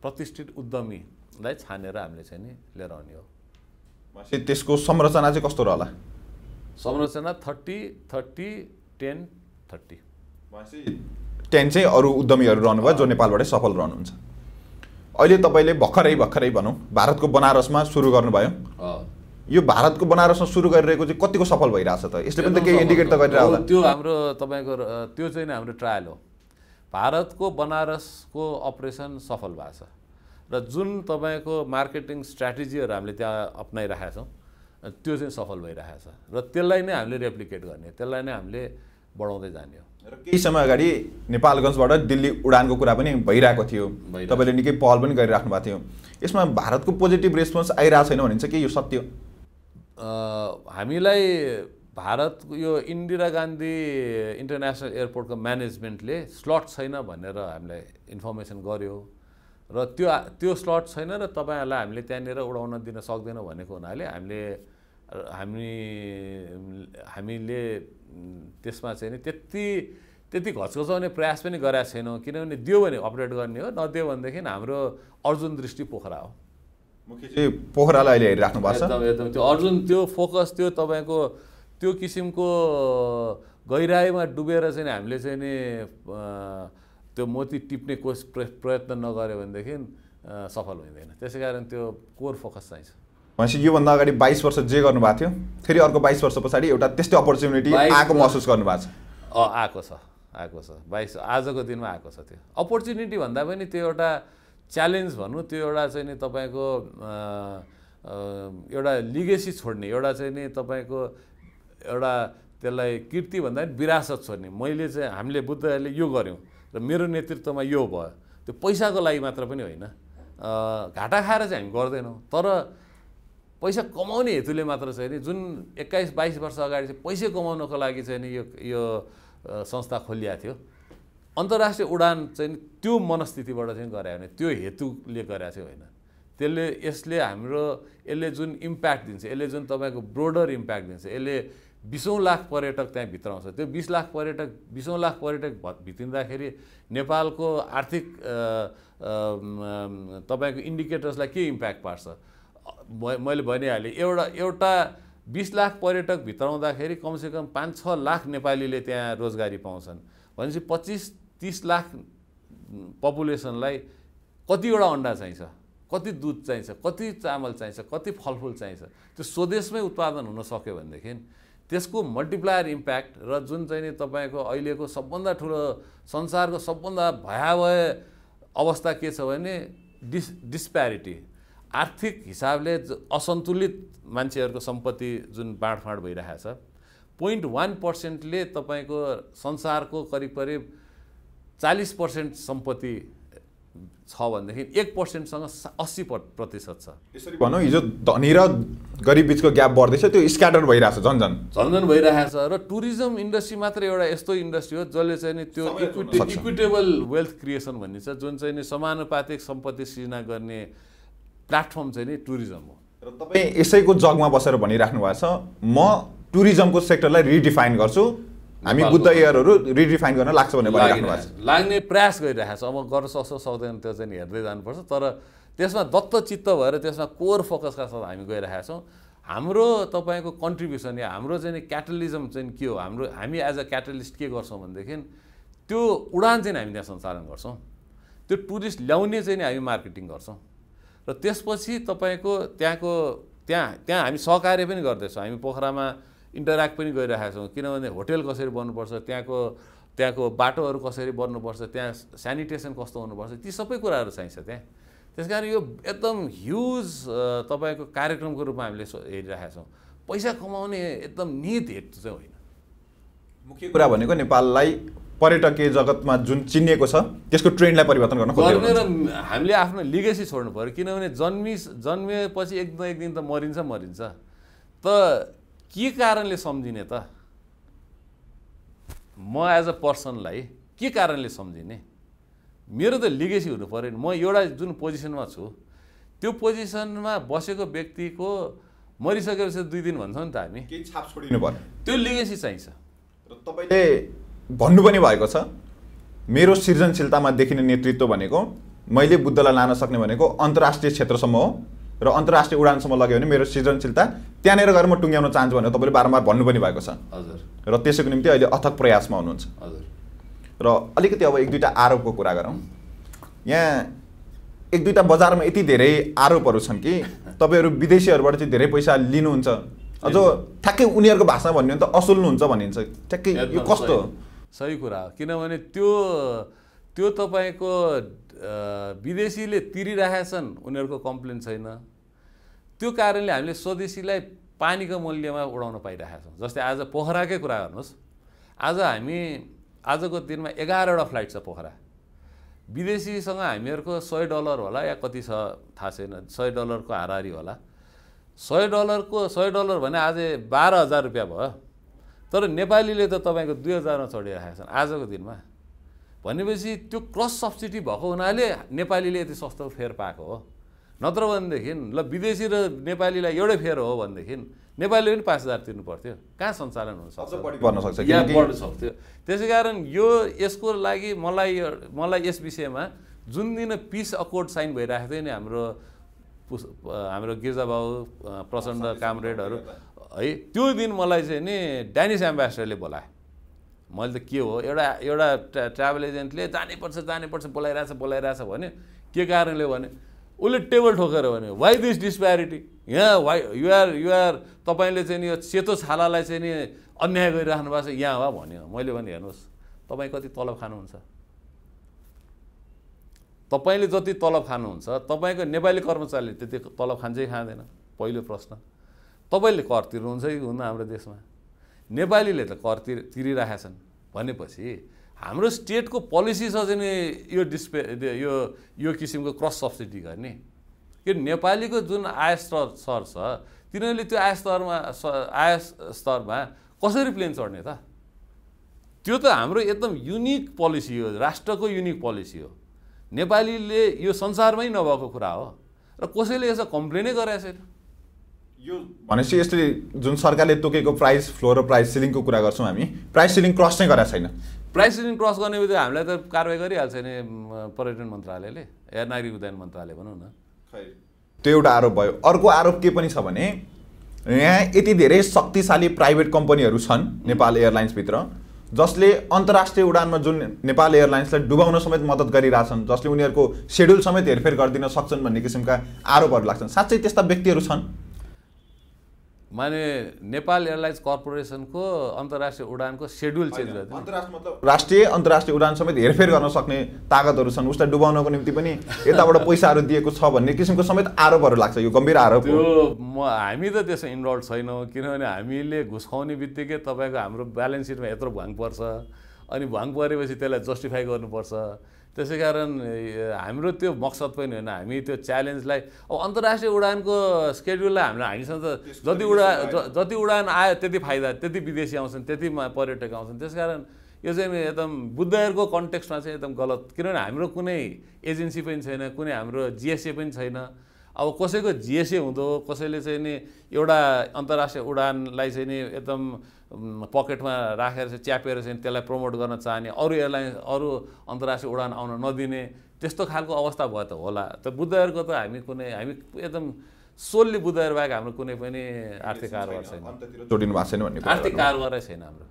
प्रतिष्ठित उद्यमीलाई छानेर हामीले चाहिँ नि लिएर आउने हो। त्यसको संरचना चाहिँ कस्तो रहला? संरचना thirty thirty ten thirty ten चाहिँ अरू उद्यमीहरू रहनुभयो जो नेपालबाटै सफल रहनुहुन्छ। अहिले तपाईँले भर्खरै भर्खरै भनौँ भारतको बनारसमा सुरु गर्नुभयो। यो भारतको बनारसमा सुरु गरिरहेको चाहिँ कतिको सफल भइरहेछ त? यसले पनि त केही इन्डिकेट त गरिरहेको त्यो हाम्रो तपाईँको त्यो चाहिँ नै हाम्रो ट्रायल हो। भारतको बनारसको अपरेसन सफल भएको छ। र जुन तपाईँको मार्केटिङ स्ट्राटेजीहरू हामीले त्यहाँ अप्नाइरहेका छौँ त्यो चाहिँ सफल भइरहेको छ। र त्यसलाई नै हामीले रेप्लिकेट गर्ने त्यसलाई नै हामीले बढाउँदै जाने हो र केही समय अगाडि नेपालगञ्जबाट दिल्ली उडानको कुरा पनि भइरहेको थियो। तपाईँले निकै पहल पनि गरिराख्नु भएको थियो। यसमा भारतको पोजिटिभ रेस्पोन्स आइरहेको छैन भनिन्छ कि यो सत्य हामीलाई भारत यो इन्दिरा गान्धी इन्टरनेसनल एयरपोर्टको म्यानेजमेन्टले स्लट छैन भनेर हामीलाई इन्फर्मेसन गर्यो। र त्यो त्यो स्लट छैन र तपाईँहरूलाई हामीले त्यहाँनिर उडाउन दिन सक्दैनौँ भनेको हुनाले हामीले हामी हामीले त्यसमा चाहिँ नि त्यति त्यति घचघचाउने प्रयास पनि गरेका छैनौँ। किनभने दियो भने अपरेट गर्ने हो नदियो भनेदेखि हाम्रो अर्जुन दृष्टि पोखरा हो। मुख्य चाहिँ पोखरालाई अहिले हेरिराख्नु भएको छ। एकदम एकदम। त्यो अर्जुन त्यो फोकस त्यो तपाईँको त्यो किसिमको गहिराइमा डुबेर चाहिँ हामीले चाहिँ नि त्यो मोती टिप्ने कोस प्र- प्रयत्न नगऱ्यो भनेदेखि सफल हुँदैन। त्यसै कारण त्यो कोर फोकस चाहिन्छ। भनेपछि योभन्दा अगाडि बाइस वर्ष जे गर्नुभएको थियो फेरि अर्को बाइस वर्ष पछाडि एउटा त्यस्तै अपर्च्युनिटी 22 आएको महसुस गर्नुभएको छ। अँ आएको छ आएको छ। बाइस आजको दिनमा आएको छ त्यो। अपर्च्युनिटी भन्दा पनि त्यो एउटा च्यालेन्ज भनौँ त्यो एउटा चाहिँ नि तपाईँको एउटा लिगेसी छोड्ने एउटा चाहिँ नि तपाईँको एउटा त्यसलाई कीर्ति भन्दा पनि विरासत छोड्ने। मैले चाहिँ हामीले बुद्धहरूले यो गऱ्यौँ र मेरो नेतृत्वमा यो भयो। त्यो पैसाको लागि मात्र पनि होइन। घाटा खाएर चाहिँ हामी गर्दैनौँ। तर पैसा कमाउने हेतुले मात्र चाहिँ नि जुन एक्काइस बाइस वर्ष अगाडि चाहिँ पैसा कमाउनको लागि चाहिँ नि यो यो संस्था खोलिएको थियो। अन्तर्राष्ट्रिय उडान चाहिँ त्यो मनस्थितिबाट चाहिँ गरायो भने त्यो हेतुले गराएको चाहिँ होइन। त्यसले यसले हाम्रो यसले जुन इम्प्याक्ट दिन्छ यसले जुन तपाईँको ब्रोडर इम्प्याक्ट दिन्छ यसले बिसौँ लाख पर्यटक त्यहाँ भित्र आउँछ। त्यो बिस लाख पर्यटक बिसौँ लाख पर्यटक भित्रिँदाखेरि नेपालको आर्थिक तपाईँको इन्डिकेटर्सलाई के इम्प्याक्ट पार्छ? मैले भनिहालेँ एउटा एउटा बिस लाख पर्यटक भित्राउँदाखेरि कमसेकम पाँच छ लाख नेपालीले त्यहाँ रोजगारी पाउँछन्। भनेपछि पच्चिस तिस लाख पपुलेसनलाई कतिवटा अन्डा चाहिन्छ कति दुध चाहिन्छ कति चामल चाहिन्छ कति फलफुल चाहिन्छ त्यो स्वदेशमै उत्पादन हुन सक्यो भनेदेखि त्यसको मल्टिप्लायर इम्प्याक्ट र जुन चाहिँ नि तपाईँको अहिलेको सबभन्दा ठुलो संसारको सबभन्दा भयावह अवस्था के छ भने डिस डिस्प्यारिटी। आर्थिक हिसाबले असन्तुलित मान्छेहरूको सम्पत्ति जुन बाँडफाँड भइरहेको छ पोइन्ट वान पर्सेन्टले तपाईँको संसारको करिब करिब चालिस पर्सेन्ट सम्पत्ति छ भनेदेखि एक पर्सेन्टसँग अस्सी प्रतिशत छ यसरी भनौँ हिजो धनी र गरिब बिचको ग्याप बढ्दैछ त्यो स्क्याटर भइरहेको छ झन् झन् झन्झन भइरहेको छ र टुरिज्म इन्डस्ट्री मात्र एउटा यस्तो इन्डस्ट्री हो जसले चाहिँ नि त्यो। इक्विटेबल वेल्थ क्रिएसन भन्ने छ जुन चाहिँ नि समानुपातिक सम्पत्ति सृजना गर्ने प्लेटफर्म चाहिँ नि टुरिज्म हो। र तपाईँ यसैको जगमा बसेर भनिराख्नु भएको छ म टुरिज्मको सेक्टरलाई रिडिफाइन गर्छु। हामी बुद्ध एयरहरू रिडिफाइन गर्न लाग्छ भनेर भनिराख्नु भएको छ। लाग्ने। प्रयास गरिरहेको छ। अब गर्न सक्छ सक्दैन त्यो चाहिँ हेर्दै जानुपर्छ। तर त्यसमा दत्त चित्त भएर त्यसमा कोर फोकसका साथ हामी गइरहेका छौँ। हाम्रो तपाईँको कन्ट्रिब्युसन या हाम्रो चाहिँ क्याटलिजम चाहिँ के हो? हाम्रो हामी एज अ क्याटलिस्ट के गर्छौँ भनेदेखि त्यो उडान चाहिँ हामी त्यहाँ सञ्चालन गर्छौँ। त्यो टुरिस्ट ल्याउने चाहिँ हामी मार्केटिङ गर्छौँ। र त्यसपछि तपाईँको त्यहाँको त्यहाँ त्यहाँ हामी सहकार्य पनि गर्दैछौँ। हामी पोखरामा इन्टरेक्ट पनि गरिरहेका छौँ। किनभने होटेल कसरी बन्नुपर्छ त्यहाँको त्यहाँको बाटोहरू कसरी बन्नुपर्छ त्यहाँ सेनिटेसन कस्तो हुनुपर्छ ती सबै कुराहरू चाहिन्छ त्यहाँ। त्यस कारण यो एकदम ह्युज तपाईँको कार्यक्रमको रूपमा हामीले हेरिरहेका छौँ। पैसा कमाउने एकदम निहित हेतु चाहिँ होइन। मुख्य कुरा भनेको नेपाललाई पर्यटकीय जगतमा जुन चिनिएको छ त्यसको ट्रेन्डलाई परिवर्तन गर्न गर्ने र। हामीले आफ्नो लिगेसी छोड्नु पऱ्यो किनभने जन्मी जन्मिएपछि एक न एक दिन त मरिन्छ मरिन्छ। त के कारणले सम्झिने त? म एज अ पर्सनलाई के कारणले सम्झिने? मेरो त लिगेसी हुनु पऱ्यो नि। म एउटा जुन पोजिसनमा छु त्यो पोजिसनमा बसेको व्यक्तिको मरिसकेपछि दुई दिन भन्छौँ नि त हामी। केही छाप छोडिनु पर्यो त्यो लिगेसी चाहिन्छ। र तपाईँले भन्नु पनि भएको छ। मेरो सृजनशीलतामा देखिने नेतृत्व भनेको मैले बुद्धलाई लान सक्ने भनेको अन्तर्राष्ट्रिय क्षेत्रसम्म हो र अन्तर्राष्ट्रिय उडानसम्म लग्यो भने मेरो सृजनशीलता त्यहाँनिर गएर म टुङ्ग्याउन चाहन्छु भनेर तपाईँले बारम्बार भन्नु पनि भएको छ। हजुर। र त्यसको निम्ति अहिले अथक प्रयासमा हुनुहुन्छ। हजुर। र अलिकति अब एक दुईवटा आरोपको कुरा गरौँ। यहाँ एक दुईवटा बजारमा यति धेरै आरोपहरू छन् कि तपाईँहरू विदेशीहरूबाट चाहिँ धेरै पैसा लिनुहुन्छ। अझ ठ्याक्कै उनीहरूको भाषामा भन्यो भने त असुल्नुहुन्छ भनिन्छ। ठ्याक्कै यो कस्तो? सही कुरा हो। किनभने त्यो त्यो तपाईँको विदेशीले तिरिरहेका छन् उनीहरूको कम्प्लेन छैन। त्यो कारणले हामीले स्वदेशीलाई पानीको मूल्यमा उडाउन पाइरहेका छौँ जस्तै आज पोखराकै कुरा गर्नुहोस्। आज हामी आजको दिनमा एघारवटा फ्लाइट छ पोखरा। विदेशीसँग हामीहरूको सय डलर होला या कति छ थाहा छैन सय डलरको हाराहारी होला। सय डलरको सय डलर भने आज बाह्र हजार रुपियाँ भयो। तर नेपालीले त तपाईँको दुई हजारमा चढिरहेका छन् आजको दिनमा। भनेपछि त्यो क्रस सब्सिडी भएको हुनाले नेपालीले यति सस्तो फेयर पाएको हो। नत्र भनेदेखि ल विदेशी र नेपालीलाई एउटै फेयर हो भनेदेखि नेपालीले पनि पाँच हजार तिर्नु पर्थ्यो। कहाँ सञ्चालन हुन सक्छ? अझ बढी पर्न सक्छ या किनकि बढ्न सक्थ्यो। त्यसै कारण यो यसको लागि मलाई मलाई यस विषयमा जुन दिन पिस अकोर्ड साइन भइरहेको थियो नि हाम्रो हाम्रो गिर्जाबाउ अ, प्रचण्ड कामरेडहरू है त्यो दिन मलाई चाहिँ नि ड्यानिस एम्बेसडरले बोलाए। मैले त के हो एउटा एउटा ट्रा ट्राभल एजेन्टले जानैपर्छ जानैपर्छ बोलाइरहेछ बोलाइरहेछ भने के कारणले भने उसले टेबल ठोकेर भने वाइ दिस डिस्प्यारिटी यहाँ वाइ युआर युआर तपाईँले चाहिँ नि यो सेतो छालालाई चाहिँ नि अन्याय गरिराख्नु भएको छ यहाँ वा भन्यो। मैले भने हेर्नुहोस् तपाईँ कति तलब खानुहुन्छ? तपाईँले जति तलब खानुहुन्छ तपाईँको नेपाली कर्मचारीले त्यति तलब खान्छ खाँदैन। पहिलो प्रश्न। तपाईँले कर तिर्नुहुन्छ कि हुन्न हाम्रो देशमा? नेपालीले त कर तिर तिरिरहेका छन् भनेपछि हाम्रो स्टेटको पोलिसी छ चाहिँ यो डिस्पे यो यो किसिमको क्रस सब्सिडी गर्ने। कि नेपालीको जुन आय स्तर स्तर छ तिनीहरूले त्यो आय स्तरमा आय स्तरमा कसरी प्लेन चढ्ने त? त्यो त हाम्रो एकदम युनिक पोलिसी हो राष्ट्रको युनिक पोलिसी हो। नेपालीले यो संसारमै नभएको कुरा हो। र कसैले यसो कम्प्लेनै गरेको छैन? यो भनेपछि यसले जुन सरकारले तोकेको प्राइस फ्लोर र प्राइस सिलिङको कुरा गर्छौँ हामी प्राइस सिलिङ क्रस नै गरेको छैन। प्राइस सिलिङ क्रस गर्ने बित्तिकै हामीलाई त कारवाही गरिहाल्छ नि पर्यटन मन्त्रालयले या नागरिक उड्डयन मन्त्रालय भनौँ न। त्यो एउटा आरोप भयो। अर्को आरोप के पनि छ भने यहाँ यति धेरै शक्तिशाली प्राइभेट कम्पनीहरू छन् नेपाल एयरलाइन्सभित्र जसले अन्तर्राष्ट्रिय उडानमा जुन नेपाल एयरलाइन्सलाई डुबाउन समेत मद्दत गरिरहेछन् जसले उनीहरूको सेड्युल समेत हेरफेर गरिदिन सक्छन् भन्ने किसिमका आरोपहरू लाग्छन्। साँच्चै त्यस्ता व्यक्तिहरू छन्? माने नेपाल एयरलाइन्स कर्पोरेसनको अन्तर्राष्ट्रिय उडानको सेड्युल चेन्ज गरिदिनु। अन्तर्राष्ट्रिय मतलब राष्ट्रिय अन्तर्राष्ट्रिय उडान समेत हेरफेर गर्न सक्ने तागतहरू छन् उसलाई डुबाउनको निम्ति पनि यताबाट पैसाहरू दिएको छ भन्ने किसिमको समेत आरोपहरू लाग्छ यो गम्भीर आरोप त्यो म हामी त त्यसमा इन्भल्भ छैनौँ किनभने हामीले घुस खुवाउने बित्तिकै तपाईँको हाम्रो ब्यालेन्स सिटमा यत्रो भ्वाङ पर्छ अनि भ्वाङ परेपछि त्यसलाई जस्टिफाई गर्नुपर्छ। त्यसै कारण हाम्रो त्यो मकसद पनि होइन। हामी त्यो च्यालेन्जलाई अब अन्तर्राष्ट्रिय उडानको स्केड्युललाई हाम्रो हामीसँग त जति उडा जति उडान आयो त्यति फाइदा त्यति विदेशी आउँछन् त्यति पर्यटक आउँछन्। त्यस कारण यो चाहिँ एकदम बुद्धहरूको कन्टेक्स्टमा चाहिँ एकदम गलत। किनभने हाम्रो कुनै एजेन्सी पनि छैन कुनै हाम्रो जिएसए पनि छैन। अब कसैको जिएसए हुँदो कसैले चाहिँ नि एउटा अन्तर्राष्ट्रिय उडानलाई चाहिँ नि एकदम पकेटमा राखेर चाहिँ च्यापेर चाहिँ त्यसलाई प्रमोट गर्न चाहने अरू एयरलाइन अरू अन्तर्राष्ट्रिय उडान आउन नदिने त्यस्तो खालको अवस्था भयो त होला। त बुद्धहरूको त हामी कुनै हामी एकदम सोल्ली बुद्धहरू बाहेक हाम्रो कुनै पनि आर्थिक कारोबार छैन। अन्ततिर जोडिनु भएको छैन भन्ने आर्थिक कारोबारै छैन हाम्रो।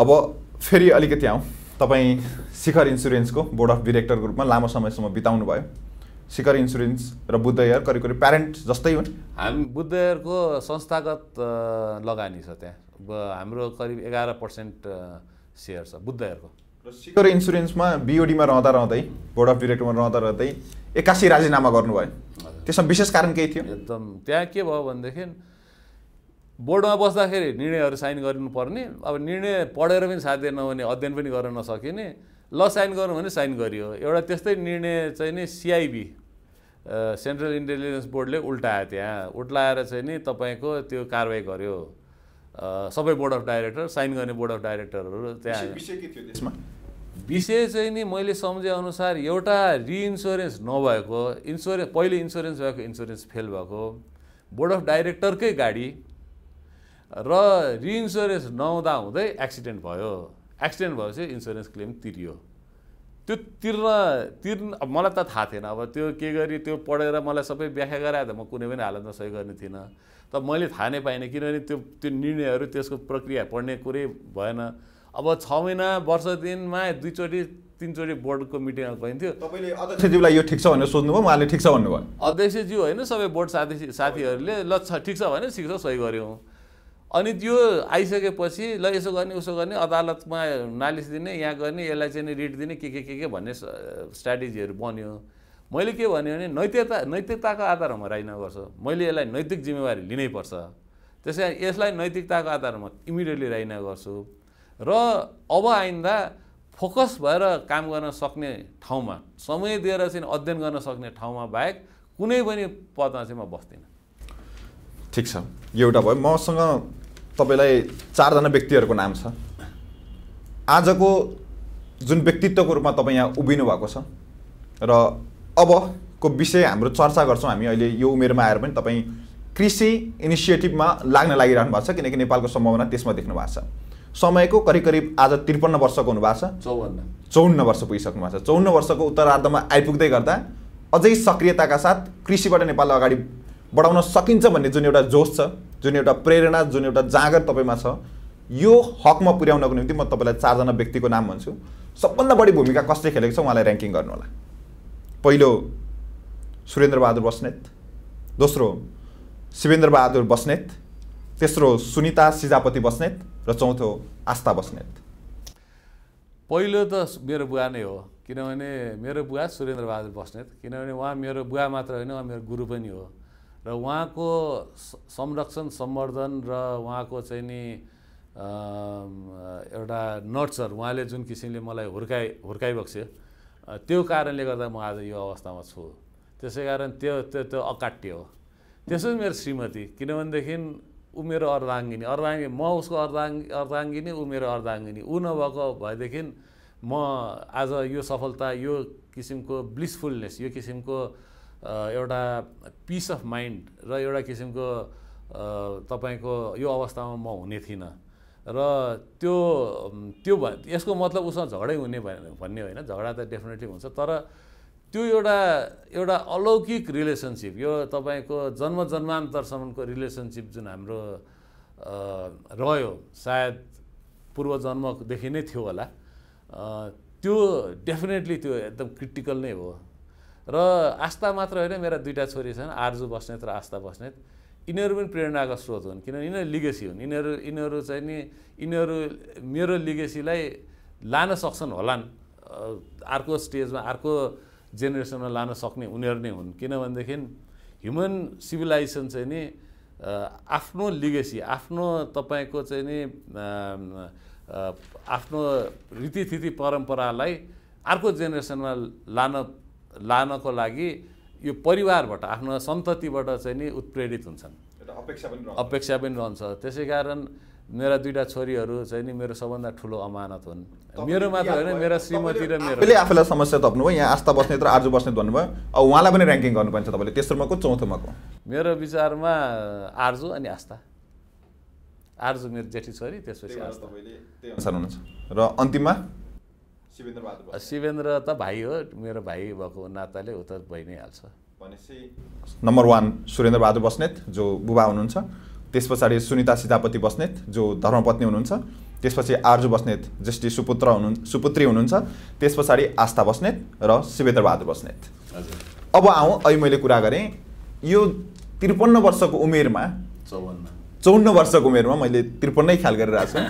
अब फेरि अलिकति आउँ। तपाईँ शिखर इन्सुरेन्सको बोर्ड अफ डिरेक्टरको रूपमा लामो समयसम्म बिताउनु भयो शिखर इन्सुरेन्स र बुद्ध एयर करिब करिब प्यारेन्ट जस्तै हुन्। हामी बुद्धहरूको संस्थागत अ, लगानी छ त्यहाँ। हाम्रो करिब एघार पर्सेन्ट सेयर छ बुद्धहरूको र शिखर इन्सुरेन्समा बिओडीमा रहँदा रहँदै बोर्ड अफ डिरेक्टरमा रहँदा रहँदै एक्कासी राजीनामा गर्नुभयो। त्यसमा विशेष कारण केही थियो? एकदम त्यहाँ के भयो भनेदेखि बोर्डमा बस्दाखेरि निर्णयहरू साइन गर्नुपर्ने अब निर्णय पढेर पनि साध्य नहुने अध्ययन पनि गर्न नसकिने ल साइन गर्नु भने साइन गरियो। एउटा त्यस्तै निर्णय चाहिँ नि सिआइबी सेन्ट्रल इन्टेलिजेन्स बोर्डले उल्टायो त्यहाँ। उल्टाएर चाहिँ नि तपाईँको त्यो कारवाही गर्यो। सबै बोर्ड अफ डाइरेक्टर साइन गर्ने बोर्ड अफ डाइरेक्टरहरू त्यहाँ। विषय चाहिँ नि मैले सम्झेअनुसार एउटा रिइन्सुरेन्स नभएको इन्सुरेन्स पहिले इन्सुरेन्स भएको इन्सुरेन्स फेल भएको। बोर्ड अफ डाइरेक्टरकै गाडी र रिइन्सुरेन्स नहुँदा हुँदै एक्सिडेन्ट भयो। एक्सिडेन्ट भएपछि इन्सुरेन्स क्लेम तिरियो। त्यो तिर्न तिर्न अब मलाई त थाहा थिएन। अब त्यो के गरी त्यो पढेर मलाई सबै व्याख्या गरायो त म कुनै पनि हालतमा सही गर्ने थिइनँ। त मैले थाहा नै पाइनँ किनभने त्यो त्यो निर्णयहरू त्यसको प्रक्रिया पढ्ने कुरै भएन। अब छ महिना वर्ष दिनमा दुईचोटि तिनचोटि बोर्डको मिटिङमा गइन्थ्यो। तपाईँले अध्यक्षज्यूलाई यो ठिक छ भनेर सोध्नुभयो उहाँले ठिक छ भन्नुभयो। अध्यक्षज्यू होइन सबै बोर्ड साथी साथीहरूले ल छ ठिक छ भने ठिक छ सही गऱ्यौँ। अनि त्यो आइसकेपछि ल यसो गर्ने उसो गर्ने अदालतमा नालिस दिने यहाँ गर्ने यसलाई चाहिँ रिट दिने के के के के भन्ने स्ट्राटेजीहरू बन्यो। मैले के भने भने नैतिकता नैतिकताको आधारमा राजीनामा गर्छु मैले यसलाई नैतिक जिम्मेवारी लिनैपर्छ त्यसै कारण यसलाई नैतिकताको आधारमा इमिडिएटली राजीनामा गर्छु। र अब आइन्दा फोकस भएर काम गर्न सक्ने ठाउँमा समय दिएर चाहिँ अध्ययन गर्न सक्ने ठाउँमा बाहेक कुनै पनि पदमा चाहिँ म बस्दिनँ। ठिक छ। एउटा भयो। मसँग तपाईँलाई चारजना व्यक्तिहरूको नाम छ। आजको जुन व्यक्तित्वको रूपमा तपाईँ यहाँ उभिनु भएको छ र अबको विषय हाम्रो चर्चा गर्छौँ हामी अहिले यो उमेरमा आएर पनि तपाईँ कृषि इनिसिएटिभमा लाग्न लागिरहनु भएको छ किनकि नेपालको सम्भावना त्यसमा देख्नु भएको छ। समयको करिब करिब आज त्रिपन्न वर्षको हुनुभएको छ। चौवन्न। चौन्न वर्ष पुगिसक्नु भएको छ। चौन्न वर्षको उत्तरार्धमा आइपुग्दै गर्दा अझै सक्रियताका साथ कृषिबाट नेपाललाई अगाडि बढाउन सकिन्छ भन्ने जुन एउटा जोस छ जुन एउटा प्रेरणा जुन एउटा जाँगर तपाईँमा छ यो हकमा पुर्याउनको निम्ति म तपाईँलाई चारजना व्यक्तिको नाम भन्छु। सबभन्दा बढी भूमिका कसले खेलेको छ उहाँलाई ऱ्याङ्किङ गर्नु होला। पहिलो सुरेन्द्रबहादुर बस्नेत। दोस्रो शिवेन्द्रबहादुर बस्नेत। तेस्रो सुनिता सिजापति बस्नेत र चौथो आस्था बस्नेत। पहिलो त मेरो बुवा नै हो किनभने मेरो बुवा सुरेन्द्रबहादुर बस्नेत किनभने उहाँ मेरो बुवा मात्र होइन उहाँ मेरो गुरु पनि हो। र उहाँको संरक्षण सम्वर्धन र उहाँको चाहिँ नि एउटा नर्चर उहाँले जुन किसिमले मलाई हुर्काइ हुर्काइबक्स्यो त्यो कारणले गर्दा म आज यो अवस्थामा छु। त्यसै कारण त्यो त्यो त्यो अकाट्य हो। त्यसो मेरो श्रीमती किनभनेदेखि ऊ मेरो अर्धाङ्गिनी अर्धाङ्गी म उसको अर्धाङ्ग अर्धाङ्गिनी ऊ मेरो अर्धाङ्गिनी। ऊ नभएको भएदेखि म आज यो सफलता यो किसिमको ब्लिसफुलनेस यो किसिमको एउटा पिस अफ माइन्ड र एउटा किसिमको तपाईँको यो अवस्थामा म हुने थिइनँ। र त्यो त्यो भ यसको मतलब उसँग झगडै हुने भन्ने होइन झगडा त डेफिनेटली हुन्छ तर त्यो एउटा एउटा अलौकिक रिलेसनसिप यो तपाईँको जन्म जन्मान्तरसम्मको रिलेसनसिप जुन हाम्रो रह्यो सायद पूर्व जन्मदेखि नै थियो होला। त्यो डेफिनेटली त्यो एकदम क्रिटिकल नै हो। र आस्था मात्र होइन मेरा दुईवटा छोरी छन् आर्जु बस्नेत र आस्था बस्नेत। यिनीहरू पनि प्रेरणाका स्रोत हुन् किनभने यिनीहरू लिगेसी हुन्। यिनीहरू यिनीहरू चाहिँ नि यिनीहरू मेरो लिगेसीलाई लान सक्छन् होलान्। अर्को स्टेजमा अर्को जेनेरेसनमा लान सक्ने उनीहरू नै हुन्। किनभनेदेखि ह्युमन सिभिलाइजेसन चाहिँ नि आफ्नो लिगेसी आफ्नो तपाईँको चाहिँ नि आफ्नो रीतिथिति परम्परालाई अर्को जेनेरेसनमा लान लानको लागि यो परिवारबाट आफ्नो सन्ततिबाट चाहिँ नि उत्प्रेरित हुन्छन्। अपेक्षा पनि रहन्छ। त्यसै कारण मेरा दुईवटा छोरीहरू चाहिँ नि मेरो सबभन्दा ठुलो अमानत हुन्। मेरो मात्र होइन मेरा श्रीमती र मेरो। आफूलाई समस्या थप्नुभयो यहाँ आस्था बस्नेत र आर्जु बस्नेत भन्नुभयो। अब उहाँलाई पनि ऱ्याङ्किङ गर्नुपर्छ तपाईँले। तेस्रोमा को चौथोमा को? मेरो विचारमा आर्जु अनि आस्था। आर्जु मेरो जेठी छोरी त्यसपछि आस्था। हुनुहुन्छ। र अन्तिममा? शिवेन्द्र त भाइ हो मेरो भाइ भएको नाताले ऊ त भइ नै हाल्छ भनेपछि नम्बर वान सुरेन्द्र बहादुर बस्नेत जो बुबा हुनुहुन्छ। त्यस पछाडि सुनिता सीतापति बस्नेत जो धर्मपत्नी हुनुहुन्छ। त्यसपछि आर्जु बस्नेत ज्येष्ठी सुपुत्र हुनु सुपुत्री हुनुहुन्छ। त्यस पछाडि आस्था बस्नेत र शिवेन्द्र बहादुर बस्नेत। अब आउँ अहिले मैले कुरा गरेँ। यो त्रिपन्न वर्षको उमेरमा चौवन्न। चौन्न वर्षको उमेरमा मैले त्रिपन्नै ख्याल गरिरहेको छु।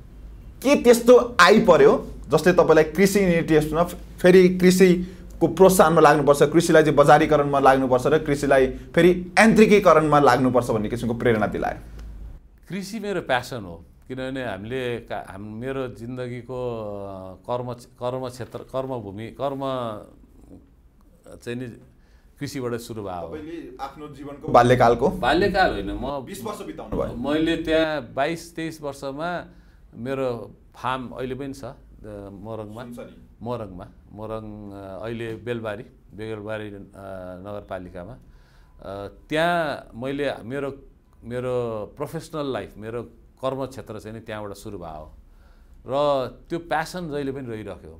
के त्यस्तो आइपर्यो जस्तै तपाईँलाई कृषि इनिटिएसमा फेरि कृषिको प्रोत्साहनमा लाग्नुपर्छ कृषिलाई चाहिँ बजारीकरणमा लाग्नुपर्छ र कृषिलाई फेरि यान्त्रिकीकरणमा लाग्नुपर्छ भन्ने किसिमको प्रेरणा दिलायो। कृषि मेरो प्यासन हो किनभने हामीले हाम मेरो जिन्दगीको कर्म कर्म क्षेत्र कर्मभूमि कर्म चाहिँ नि कृषिबाट सुरु भयो। आफ्नो जीवनको बाल्यकालको बाल्यकाल होइन म बिस वर्ष बिताउनु भयो मैले त्यहाँ बाइस तेइस वर्षमा मेरो फार्म अहिले पनि छ। मोरङमा। मोरङमा। मोरङ अहिले बेलबारी बेलबारी नगरपालिकामा। त्यहाँ मैले मेरो मेरो प्रोफेसनल लाइफ मेरो कर्म क्षेत्र चाहिँ नि त्यहाँबाट सुरु भयो। र त्यो प्यासन जहिले पनि रहिराख्यो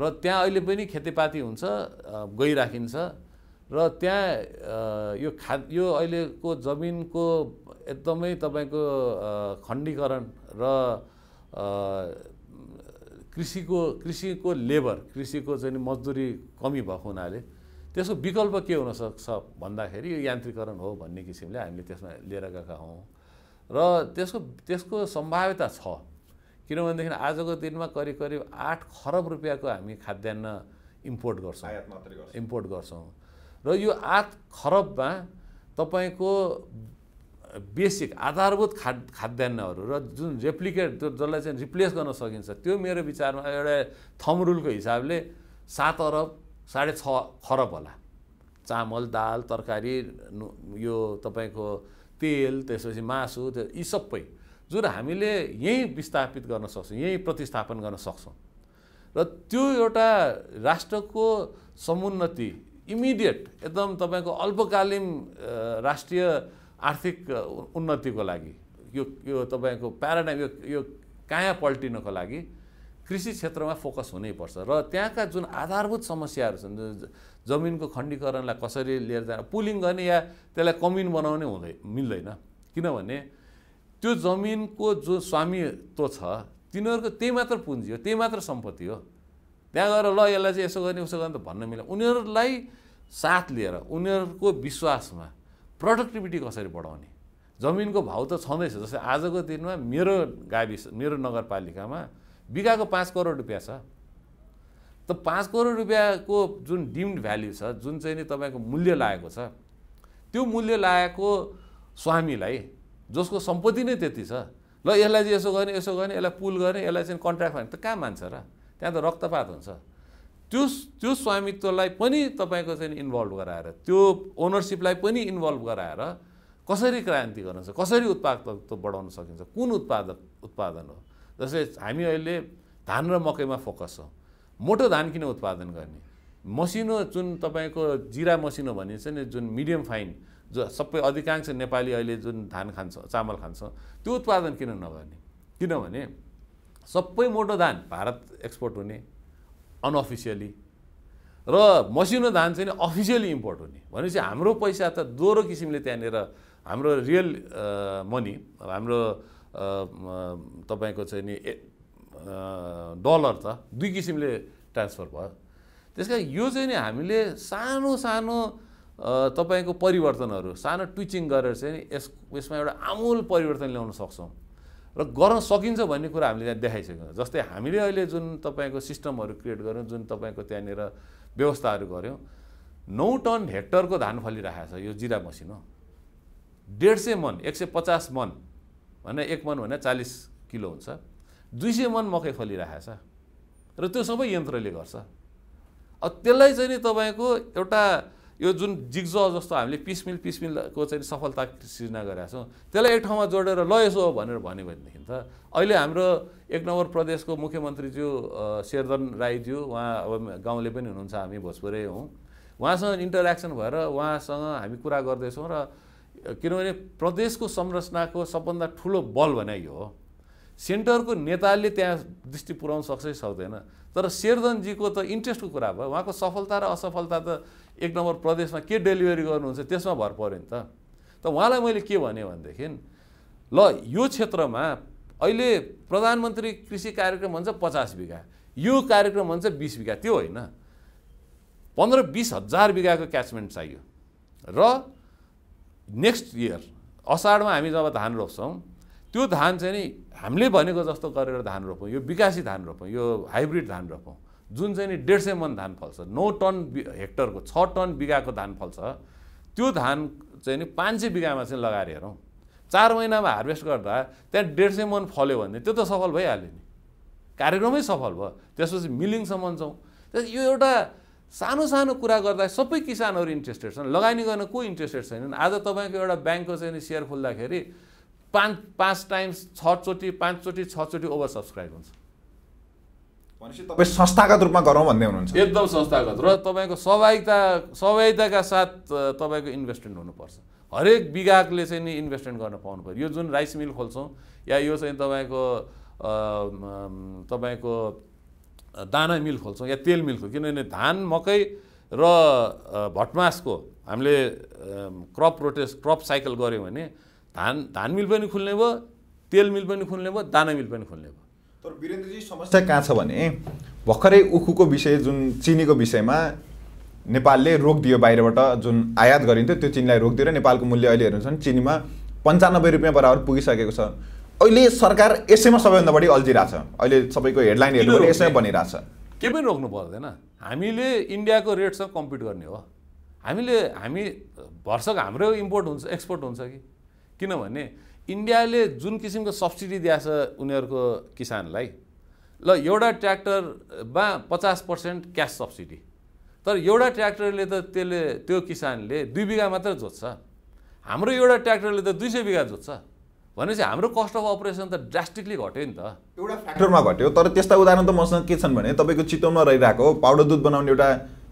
र त्यहाँ अहिले पनि खेतीपाती हुन्छ गइराखिन्छ। र त्यहाँ यो खा यो अहिलेको जमिनको एकदमै तपाईँको खण्डीकरण र कृषिको कृषिको लेबर कृषिको चाहिँ मजदुरी कमी भएको हुनाले त्यसको विकल्प के हुनसक्छ भन्दाखेरि यो यान्त्रिकरण हो भन्ने किसिमले हामीले त्यसमा लिएर गएका हौँ। र त्यसको त्यसको सम्भाव्यता छ। किनभनेदेखि आजको दिनमा करिब करिब आठ खरब रुपियाँको हामी खाद्यान्न इम्पोर्ट गर्छौँ। इम्पोर्ट गर्छौँ। र यो आठ खरबमा तपाईँको बेसिक आधारभूत खाद खाद्यान्नहरू र जुन रेप्लिकेट जसलाई चाहिँ रिप्लेस गर्न सकिन्छ त्यो मेरो विचारमा एउटा थम रुलको हिसाबले सात अरब साढे छ खरब होला। चामल दाल तरकारी यो तपाईँको तेल त्यसपछि मासु त्यो यी सबै जुन हामीले यहीँ विस्थापित गर्न सक्छौँ यहीँ प्रतिस्थापन गर्न सक्छौँ। र त्यो एउटा राष्ट्रको समुन्नति इमिडिएट एकदम तपाईँको अल्पकालीन राष्ट्रिय आर्थिक उन्नतिको लागि। यो यो तपाईँको प्याराडाइम यो यो कायाँ पल्टिनको लागि कृषि क्षेत्रमा फोकस हुनैपर्छ। र त्यहाँका जुन आधारभूत समस्याहरू छन् जमिनको खण्डीकरणलाई कसरी लिएर जान पुलिङ गर्ने या त्यसलाई कम्युन बनाउने हुँदै मिल्दैन। किनभने त्यो जमिनको जो स्वामित्व छ तिनीहरूको त्यही मात्र पुँजी हो त्यही मात्र सम्पत्ति हो। त्यहाँ गएर ल यसलाई चाहिँ यसो गर्ने उसो गर्ने त भन्न मिल्दैन उनीहरूलाई साथ लिएर उनीहरूको विश्वासमा प्रडक्टिभिटी कसरी बढाउने? जमिनको भाउ त छँदैछ जस्तै आजको दिनमा मेरो गाविस मेरो नगरपालिकामा बिघाको पाँच करोड रुपियाँ छ। त पाँच करोड रुपियाँको जुन डिम्ड भ्याल्यु छ जुन चाहिँ नि तपाईँको मूल्य लागेको छ त्यो मूल्य लागेको स्वामीलाई जसको सम्पत्ति नै त्यति छ ल यसलाई चाहिँ यसो गर्ने यसो गर्ने यसलाई पुल गर्ने यसलाई चाहिँ कन्ट्र्याक्ट गर्ने त कहाँ मान्छ र? त्यहाँ त रक्तपात हुन्छ। त्यो त्यो स्वामित्वलाई पनि तपाईँको चाहिँ इन्भल्भ गराएर त्यो ओनरसिपलाई पनि इन्भल्भ गराएर कसरी क्रान्ति गर्न सक्छ कसरी उत्पादकत्व बढाउन सकिन्छ कुन उत्पादक उत्पादन हो? जस्तै हामी अहिले धान र मकैमा फोकस छौँ। मोटो धान किन उत्पादन गर्ने? मसिनो जुन तपाईँको जिरा मसिनो भनिन्छ नि जुन मिडियम फाइन जो सबै अधिकांश नेपाली अहिले जुन धान खान्छ चामल खान्छ त्यो उत्पादन किन नगर्ने? किनभने सबै मोटो धान भारत एक्सपोर्ट हुने अनअफिसियली र मसिनो धान चाहिँ अफिसियली इम्पोर्ट हुने। भनेपछि हाम्रो पैसा त दोहोरो किसिमले त्यहाँनिर हाम्रो रियल मनी हाम्रो तपाईँको चाहिँ नि डलर त दुई किसिमले ट्रान्सफर भयो। त्यस कारण यो चाहिँ नि हामीले सानो सानो तपाईँको परिवर्तनहरू सानो ट्विचिङ गरेर चाहिँ यस यसमा एउटा आमूल परिवर्तन ल्याउन सक्छौँ। र गर्न सकिन्छ भन्ने कुरा हामीले त्यहाँ देखाइसक्यौँ जस्तै हामीले अहिले जुन तपाईँको सिस्टमहरू क्रिएट गऱ्यौँ जुन तपाईँको त्यहाँनिर व्यवस्थाहरू गऱ्यौँ नौ टन हेक्टरको धान फलिरहेको छ यो जिरा मसिनो डेढ सय मन एक सय पचास मन भने एक मन भने चालिस किलो हुन्छ। दुई सय मन मकै फलिरहेको छ र त्यो सबै यन्त्रले गर्छ। अब त्यसलाई चाहिँ नि तपाईँको एउटा यो जुन जिग्ज जस्तो हामीले पिसमिल पिसमिलको चाहिँ सफलता सृजना गरेका छौँ त्यसलाई एक ठाउँमा जोडेर ल यसो हो भनेर भन्यो भनेदेखि त अहिले हाम्रो एक नम्बर प्रदेशको मुख्यमन्त्रीज्यू अ, शेरधन राईज्यू उहाँ अब गाउँले पनि हुनुहुन्छ हामी भोजपुरै हौँ। उहाँसँग इन्टरेक्सन भएर उहाँसँग हामी कुरा गर्दैछौँ र किनभने प्रदेशको संरचनाको सबभन्दा ठुलो बल भने यो हो। सेन्टरको नेताले त्यहाँ दृष्टि पुर्याउन सक्छ सक्दैन। तर शेरधनजीको त इन्ट्रेस्टको कुरा भयो उहाँको सफलता र असफलता त एक नम्बर प्रदेशमा के डेलिभरी गर्नुहुन्छ त्यसमा भर पऱ्यो नि त। त उहाँलाई मैले के भने भनेदेखि ल यो क्षेत्रमा अहिले प्रधानमन्त्री कृषि कार्यक्रम भन्छ पचास बिघा यो कार्यक्रम भन्छ बिस बिघा त्यो होइन। पन्ध्र बिस हजार बिघाको क्याचमेन्ट चाहियो। र नेक्स्ट इयर असाढमा हामी जब धान रोप्छौँ त्यो धान चाहिँ नि हामीले भनेको जस्तो गरेर धान रोपौँ यो विकासी धान रोपौँ यो हाइब्रिड धान रोपौँ। जुन चाहिँ नि डेढ सय मन धान फल्छ नौ टन हेक्टरको छ टन बिघाको धान फल्छ त्यो धान चाहिँ नि पाँच सय बिघामा चाहिँ लगाएर हेरौँ। चार महिनामा हार्भेस्ट गर्दा त्यहाँ डेढ सय मन फल्यो भने त्यो त सफल भइहाल्यो नि। कार्यक्रमै सफल भयो। त्यसपछि मिलिङसम्म जाउँ। यो एउटा सानो सानो कुरा गर्दा सबै किसानहरू इन्ट्रेस्टेड छन्। लगानी गर्न को इन्ट्रेस्टेड छैनन्? आज तपाईँको एउटा ब्याङ्कको चाहिँ सेयर खोल्दाखेरि पाँच पाँच टाइम्स छचोटि पाँचचोटि छचोटि ओभर सब्सक्राइब हुन्छ। तपाईँ संस्थागत रूपमा गरौँ भन्दै हुनुहुन्छ। एकदम संस्थागत र तपाईँको सहभागिता सहभागिताका साथ तपाईँको इन्भेस्टमेन्ट हुनुपर्छ। हरेक विभागले चाहिँ नि इन्भेस्टमेन्ट गर्न पाउनु पऱ्यो। यो जुन राइस मिल खोल्छौँ या यो चाहिँ तपाईँको तपाईँको दाना मिल खोल्छौँ या तेल मिल खोल्छौँ। किनभने धान मकै र भटमासको हामीले क्रप रोटेस क्रप साइकल गऱ्यौँ भने धान धान मिल पनि खुल्ने भयो तेल मिल पनि खुल्ने भयो दाना मिल पनि खुल्ने भयो। तर वीरेन्द्रजी समस्या कहाँ छ भने भर्खरै उखुको विषय जुन चिनीको विषयमा नेपालले रोकिदियो बाहिरबाट जुन आयात गरिन्थ्यो त्यो चिनीलाई रोकिदियो र नेपालको मूल्य अहिले हेर्नुहुन्छ भने चिनीमा पन्चानब्बे रुपियाँ बराबर पुगिसकेको छ। अहिले सरकार यसैमा सबैभन्दा बढी अल्झिरहेछ। अहिले सबैको हेडलाइन हेर्नु भने यसैमा बनिरहेछ। केही पनि रोक्नु पर्दैन। हामीले इन्डियाको रेटसँग कम्पिट गर्ने हो। हामीले हामी भर्सक हाम्रो इम्पोर्ट हुन्छ एक्सपोर्ट हुन्छ कि? किनभने इन्डियाले जुन किसिमको सब्सिडी दिएछ उनीहरूको किसानलाई ल एउटा ट्र्याक्टरमा पचास पर्सेन्ट क्यास सब्सिडी तर एउटा ट्र्याक्टरले त त्यसले त्यो किसानले दुई बिघा मात्र जोत्छ हाम्रो एउटा ट्र्याक्टरले त दुई सय बिघा जोत्छ भनेपछि हाम्रो कस्ट अफ अपरेसन त ड्रास्टिकली घट्यो नि त। एउटा फ्याक्टरमा घट्यो तर त्यस्ता उदाहरण त मसँग के छन् भने तपाईँको चितवनमा रहिरहेको पाउडर दुध बनाउने एउटा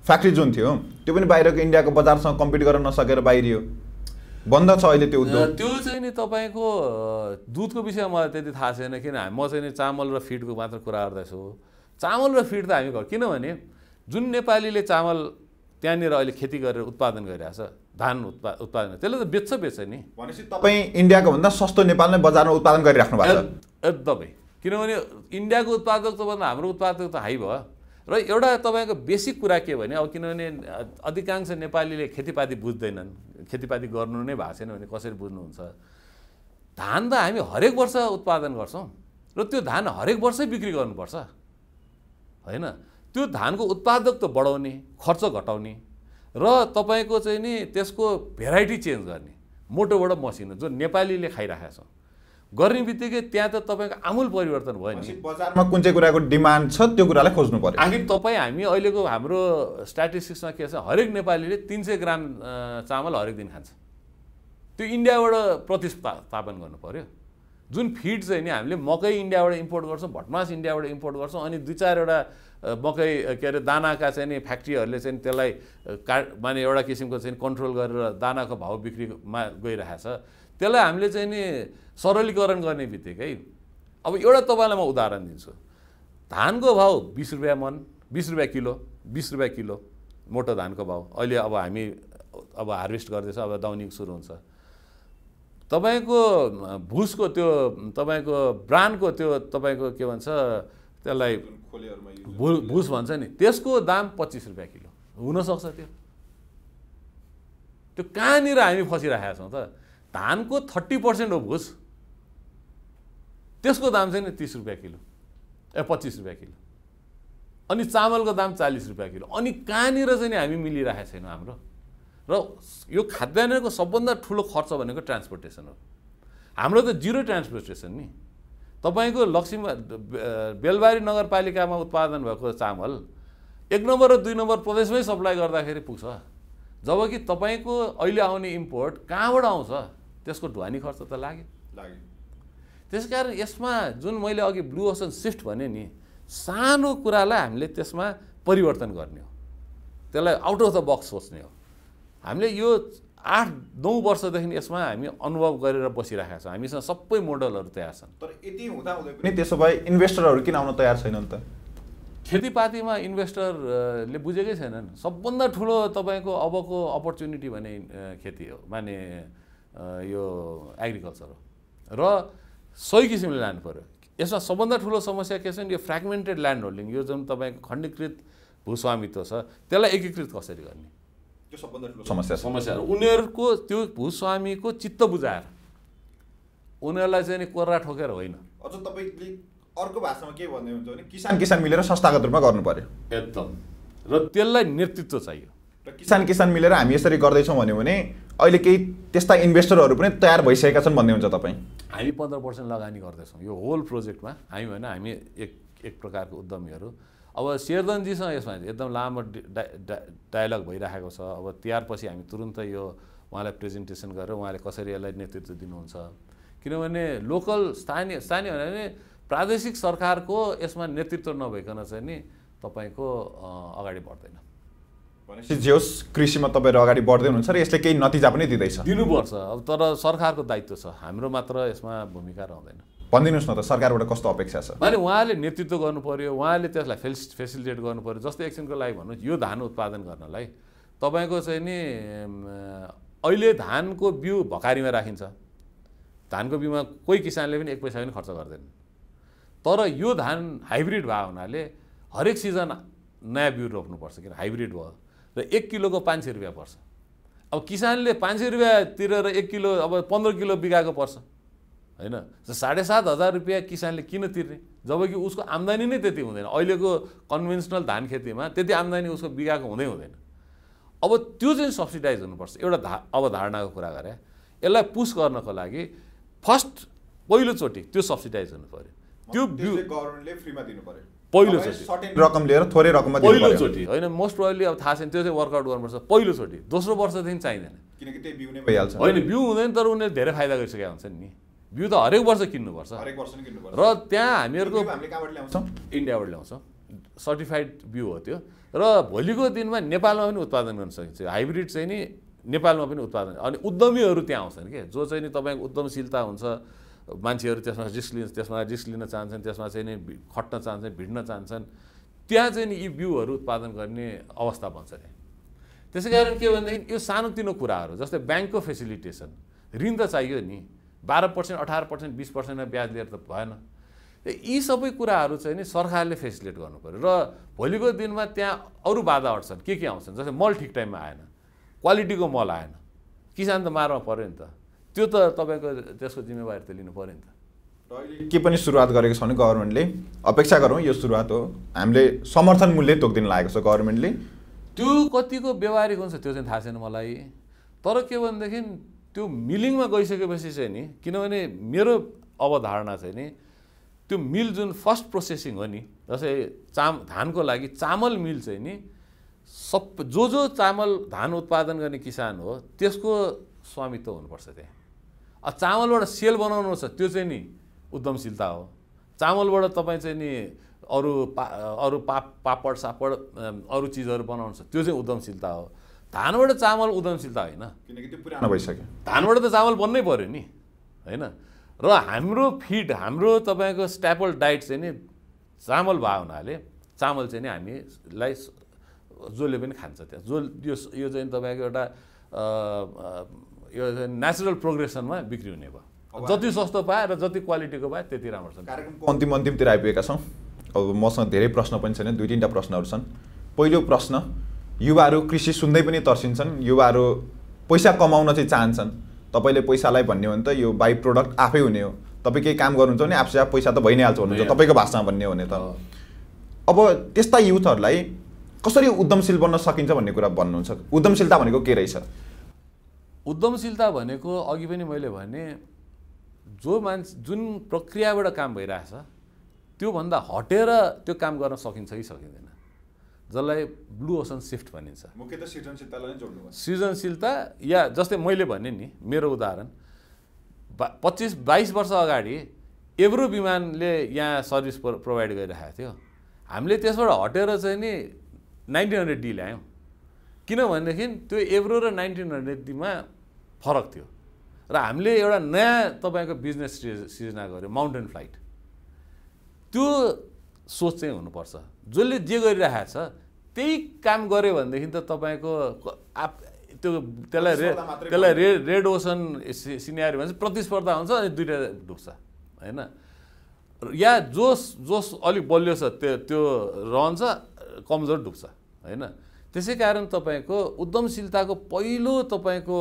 फ्याक्ट्री जुन थियो त्यो पनि बाहिरको इन्डियाको बजारसँग कम्पिट गर्न नसकेर बाहिरियो। बन्द छ अहिले त्यो उद्योग। त्यो चाहिँ नि तपाईँको दुधको विषयमा मलाई त्यति थाहा छैन किन म चाहिँ नि चामल र फिडको मात्र कुरा गर्दैछु। चामल र फिड त हामी घर किनभने जुन नेपालीले चामल त्यहाँनिर अहिले खेती गरेर उत्पादन गरिरहेछ धान उत्पा उत्पादन त्यसले त बेच्छ बेच्छ नि। भनेपछि तपाईँ इन्डियाको भन्दा सस्तो नेपालमै बजारमा उत्पादन गरिराख्नु भएको छ। एक- एकदमै। किनभने इन्डियाको उत्पादक त भन्दा हाम्रो उत्पादक त हाई भयो। र एउटा तपाईँको बेसिक कुरा के भने अब किनभने अधिकांश नेपालीले खेतीपाती बुझ्दैनन्। खेतीपाती गर्नु नै भएको छैन भने कसरी बुझ्नुहुन्छ? धान त हामी हरेक वर्ष उत्पादन गर्छौँ र त्यो धान हरेक वर्षै बिक्री गर्नुपर्छ। होइन? त्यो धानको उत्पादक त बढाउने खर्च घटाउने र तपाईँको चाहिँ नि त्यसको भेराइटी चेन्ज गर्ने। मोटोबाट मसिनो जो नेपालीले खाइरहेको छ। गर्ने बित्तिकै त्यहाँ त तपाईँको आमूल परिवर्तन भयो नि बजारमा कुन चाहिँ कुराको डिमान्ड छ त्यो कुरालाई खोज्नु पर्यो। आखिर तपाईँ हामी अहिलेको हाम्रो स्ट्याटिस्टिक्समा के छ हरेक नेपालीले तिन सय ग्राम चामल हरेक दिन खान्छ। त्यो इन्डियाबाट प्रतिस्थापन गर्नु पर्यो। जुन फिड चाहिँ नि हामीले मकै इन्डियाबाट इम्पोर्ट गर्छौँ भटमास इन्डियाबाट इम्पोर्ट गर्छौँ अनि दुई चारवटा मकै के अरे दानाका चाहिँ नि फ्याक्ट्रीहरूले चाहिँ त्यसलाई काट माने एउटा किसिमको चाहिँ कन्ट्रोल गरेर दानाको भाउ बिक्रीमा गइरहेको छ त्यसलाई हामीले चाहिँ नि सरलीकरण गर्ने बित्तिकै अब एउटा तपाईँलाई म उदाहरण दिन्छु। धानको भाउ बिस रुपियाँ मन बिस रुपियाँ किलो बिस रुपियाँ किलो मोटो धानको भाउ। अहिले अब हामी अब हार्भेस्ट गर्दैछ अब दाउनी सुरु हुन्छ। तपाईँको भुसको त्यो तपाईँको ब्रान्डको त्यो तपाईँको के भन्छ त्यसलाई भु भुस भन्छ नि त्यसको दाम पच्चिस रुपियाँ किलो। हुनसक्छ त्यो। त्यो कहाँनिर हामी फसिरहेका छौँ त? धानको थर्टी पर्सेन्ट हो भुस त्यसको दाम चाहिँ नि तिस रुपियाँ किलो ए पच्चिस रुपियाँ किलो। अनि चामलको दाम चालिस रुपियाँ किलो। अनि कहाँनिर चाहिँ हामी मिलिरहेको छैनौँ हाम्रो? र यो खाद्यान्नको सबभन्दा ठुलो खर्च भनेको ट्रान्सपोर्टेसन हो। हाम्रो त जिरो ट्रान्सपोर्टेसन नि। तपाईँको लक्ष्मी बेलबारी नगरपालिकामा उत्पादन भएको चामल एक नम्बर र दुई नम्बर प्रदेशमै सप्लाई गर्दाखेरि पुग्छ। जबकि तपाईँको अहिले आउने इम्पोर्ट कहाँबाट आउँछ? त्यसको ढुवानी खर्च त लाग्यो। त्यसकारण यसमा जुन मैले अघि ब्लु ओसन सिफ्ट भने नि सानो कुरालाई हामीले त्यसमा परिवर्तन गर्ने हो। त्यसलाई आउट अफ द बक्स सोच्ने हो। हामीले यो आठ नौ वर्षदेखि यसमा हामी अनुभव गरेर बसिरहेका छौँ। हामीसँग सबै मोडलहरू तयार छन्। तर यति हुँदा हुँदै पनि त्यसो भए इन्भेस्टरहरू किन आउन तयार छैनन् त? खेतीपातीमा इन्भेस्टरले बुझेकै छैनन्। सबभन्दा ठुलो तपाईँको अबको अपर्च्युनिटी भने खेती हो। माने यो एग्रिकल्चर हो। र सही किसिमले लानु पऱ्यो यसमा सबभन्दा ठुलो समस्या के छ भने यो फ्रेगमेन्टेड ल्यान्ड होल्डिङ यो जुन तपाईँको खण्डीकृत भूस्वामित्व छ त्यसलाई एकीकृत कसरी गर्ने? त्यो सबभन्दा ठुलो समस्या समस्या हो। उनीहरूको त्यो भूस्वामीको चित्त बुझाएर उनीहरूलाई चाहिँ नि कोर्रा ठोकेर होइन। अझ तपाईँले अर्को भाषामा के भन्दै हुन्छ भने किसान किसान मिलेर संस्थागत रूपमा गर्नु पर्यो। एकदम। र त्यसलाई नेतृत्व चाहियो। र किसान किसान मिलेर हामी यसरी गर्दैछौँ भन्यो भने अहिले केही त्यस्ता इन्भेस्टरहरू पनि तयार भइसकेका छन् भन्ने हुन्छ तपाईँ। हामी पन्ध्र पर्सेन्ट लगानी गर्दैछौँ। यो होल प्रोजेक्टमा हामी होइन हामी एक एक प्रकारको उद्यमीहरू। अब शेरदनजीसँग यसमा एकदम लामो डि- डायलग भइरहेको छ। अब तिहारपछि हामी तुरुन्तै यो उहाँलाई प्रेजेन्टेसन गरेर उहाँले कसरी यसलाई नेतृत्व दिनुहुन्छ। किनभने लोकल स्थानीय स्थानीय भने प्रादेशिक सरकारको यसमा नेतृत्व नभइकन चाहिँ नि तपाईँको अगाडि बढ्दैन। भनेपछि जे होस् कृषिमा तपाईँहरू अगाडि बढ्दै हुनुहुन्छ र यसले केही नतिजा पनि दिँदैछ। दिनुपर्छ। अब तर सरकारको दायित्व छ। हाम्रो मात्र यसमा भूमिका रहँदैन। भनिदिनुहोस् न त सरकारबाट कस्तो अपेक्षा छ? भने उहाँले नेतृत्व गर्नु पर्यो उहाँले त्यसलाई फेस फेसिलिटेट गर्नु पर्यो जस्तै एकछिनको लागि भन्नु यो धान उत्पादन गर्नलाई तपाईँको चाहिँ नि अहिले धानको बिउ भकारीमा राखिन्छ। धानको बिउमा कोही किसानले पनि एक पैसा पनि खर्च गर्दैन। तर यो धान हाइब्रिड भएको हुनाले हरेक सिजन नयाँ बिउ रोप्नुपर्छ। किन? हाइब्रिड भयो। र एक किलोको पाँच सय रुपियाँ पर्छ। अब किसानले पाँच सय रुपियाँ तिरेर एक किलो अब पन्ध्र किलो बिगाएको पर्छ। होइन? साढे सात हजार रुपियाँ किसानले किन तिर्ने? जबकि उसको आम्दानी नै त्यति हुँदैन। अहिलेको कन्भेन्सनल धान खेतीमा त्यति आम्दानी उसको बिगाएको हुँदै हुँदैन। अब त्यो चाहिँ सब्सिडाइज हुनुपर्छ। एउटा धा अवधारणाको कुरा गरे यसलाई पुस गर्नको लागि फर्स्ट पहिलोचोटि त्यो सब्सिडाइज हुनु पऱ्यो त्यो बिउ गभर्मेन्टले फ्रीमा दिनु पर्यो। पहिलोचोटि। रकम लिएर थोरै रकममा पहिलोचोटि। होइन मोस्ट प्रोबेबली अब थाहा छैन त्यो चाहिँ वर्कआउट गर्नुपर्छ। पहिलोचोटि। दोस्रो वर्षदेखि चाहिँदैन। किनकि त्यही बिउ नै भइहाल्छ। होइन बिउ हुँदैन तर उनीहरूले धेरै फाइदा गरिसकेका हुन्छन् नि। बिउ त हरेक वर्ष किन्नुपर्छ। हरेक वर्ष नै किन्नुपर्छ। र त्यहाँ हामीहरूको इन्डियाबाट ल्याउँछौँ? सर्टिफाइड बिउ हो त्यो। र भोलिको दिनमा नेपालमा पनि उत्पादन गर्न सकिन्छ। हाइब्रिड चाहिँ नि नेपालमा पनि उत्पादन। अनि उद्यमीहरू त्यहाँ आउँछन् कि? जो चाहिँ नि तपाईँको उद्यमशीलता हुन्छ मान्छेहरू त्यसमा रिस्क त्यसमा रिस्क लिन चाहन्छन् त्यसमा चाहिँ नि खट्न चाहन्छन् भिड्न चाहन्छन् त्यहाँ चाहिँ नि यी बिउहरू उत्पादन गर्ने अवस्था बन्छ त्यहाँ त्यसै कारण के भनेदेखि यो सानोतिनो कुराहरू जस्तै ब्याङ्कको फेसिलिटेसन ऋण त चाहियो नि बाह्र पर्सेन्ट अठार पर्सेन्ट बिस पर्सेन्टमा ब्याज लिएर त भएन। यी सबै कुराहरू चाहिँ नि सरकारले फेसिलिटेट गर्नु पऱ्यो र भोलिको दिनमा त्यहाँ अरू बाधा अड्छन् के के आउँछन्? जस्तै मल ठिक टाइममा आएन क्वालिटीको मल आएन किसान त मारमा पऱ्यो नि त। त्यो त तपाईँको त्यसको जिम्मेवारी त लिनु पऱ्यो नि त। के पनि सुरुवात गरेको छ भने गभर्मेन्टले। अपेक्षा गरौँ यो सुरुवात हो। हामीले समर्थन मूल्य तोकिदिन लागेको छ गभर्मेन्टले। त्यो कतिको व्यवहारिक हुन्छ त्यो चाहिँ थाहा छैन मलाई। तर के भनेदेखि त्यो मिलिङमा गइसकेपछि चाहिँ नि किनभने मेरो अवधारणा चाहिँ नि त्यो मिल जुन फर्स्ट प्रोसेसिङ हो नि जस्तै चाम धानको लागि चामल मिल चाहिँ नि सब जो जो चामल धान उत्पादन गर्ने किसान हो त्यसको स्वामित्व हुनुपर्छ त्यहाँ। चामलबाट सेल बनाउनु छ त्यो चाहिँ नि उद्यमशीलता हो। चामलबाट तपाईँ चाहिँ नि अरू पा अरू पा पापड सापड अरू चिजहरू बनाउनु छ त्यो चाहिँ उद्यमशीलता हो। धानबाट चामल उद्यमशीलता होइन। किनकि त्यो पुरानो भइसक्यो। धानबाट त चामल बन्नै पऱ्यो नि होइन? र हाम्रो फिड हाम्रो तपाईँको स्ट्यापल डाइट चाहिँ नि चामल भयो हुनाले चामल चाहिँ नि हामीलाई जसले पनि खान्छ त्यहाँ। जो यो चाहिँ तपाईँको एउटा यो चाहिँ नेचुरल प्रोग्रेसनमा बिक्री हुने भयो जति सस्तो पायो र जति क्वालिटीको पायो त्यति राम्रो छ कार्यक्रमको अन्तिम अन्तिमतिर आइपुगेका छौँ। अब मसँग धेरै प्रश्न पनि छैन दुई तिनवटा प्रश्नहरू छन्। पहिलो प्रश्न युवाहरू कृषि सुन्दै पनि तर्सिन्छन्। युवाहरू पैसा कमाउन चाहिँ चाहन्छन्। तपाईँले पैसालाई भन्ने हो भने त यो बाई प्रोडक्ट आफै हुने हो। तपाईँ केही काम गर्नुहुन्छ भने आफसे आफ पैसा त भइ नै हाल्छ भन्नुहुन्छ। तपाईँको भाषामा भन्ने हो भने त। अब त्यस्ता युथहरूलाई कसरी उद्यमशील बन्न सकिन्छ भन्ने कुरा भन्नुहुन्छ। उद्यमशीलता भनेको के रहेछ? उद्यमशीलता भनेको अघि पनि मैले भने जो मान्छे जुन प्रक्रियाबाट काम भइरहेछ त्योभन्दा हटेर त्यो काम गर्न सकिन्छ कि सकिँदैन। जसलाई ब्लू ओसन सिफ्ट भनिन्छ। मुख्य त सृजनशीलतालाई जोड्नु सृजनशीलता या जस्तै मैले भने नि मेरो उदाहरण बा पच्चिस बाइस वर्ष अगाडि एभ्रो विमानले यहाँ सर्भिस प्रो प्रोभाइड गरिरहेको थियो। हामीले त्यसबाट हटेर चाहिँ नि नाइन्टिन हन्ड्रेड डी ल्यायौँ किनभनेदेखि त्यो एभ्रो र नाइन्टिन हन्ड्रेड डीमा फरक थियो। र हामीले एउटा नयाँ तपाईँको बिजनेस सृजना गऱ्यो माउन्टेन फ्लाइट त्यो सोच चाहिँ हुनुपर्छ। जसले जे गरिरहेको छ त्यही काम गऱ्यो भनेदेखि त तपाईँको आप त्यो त्यसलाई रे त्यसलाई रे रेड ओसन सिनेरी भन्छ प्रतिस्पर्धा हुन्छ अनि दुइटा डुब्छ होइन? या जोस जोस अलिक बलियो छ त्यो त्यो रहन्छ कमजोर डुब्छ होइन? त्यसै कारण तपाईँको उद्यमशीलताको पहिलो तपाईँको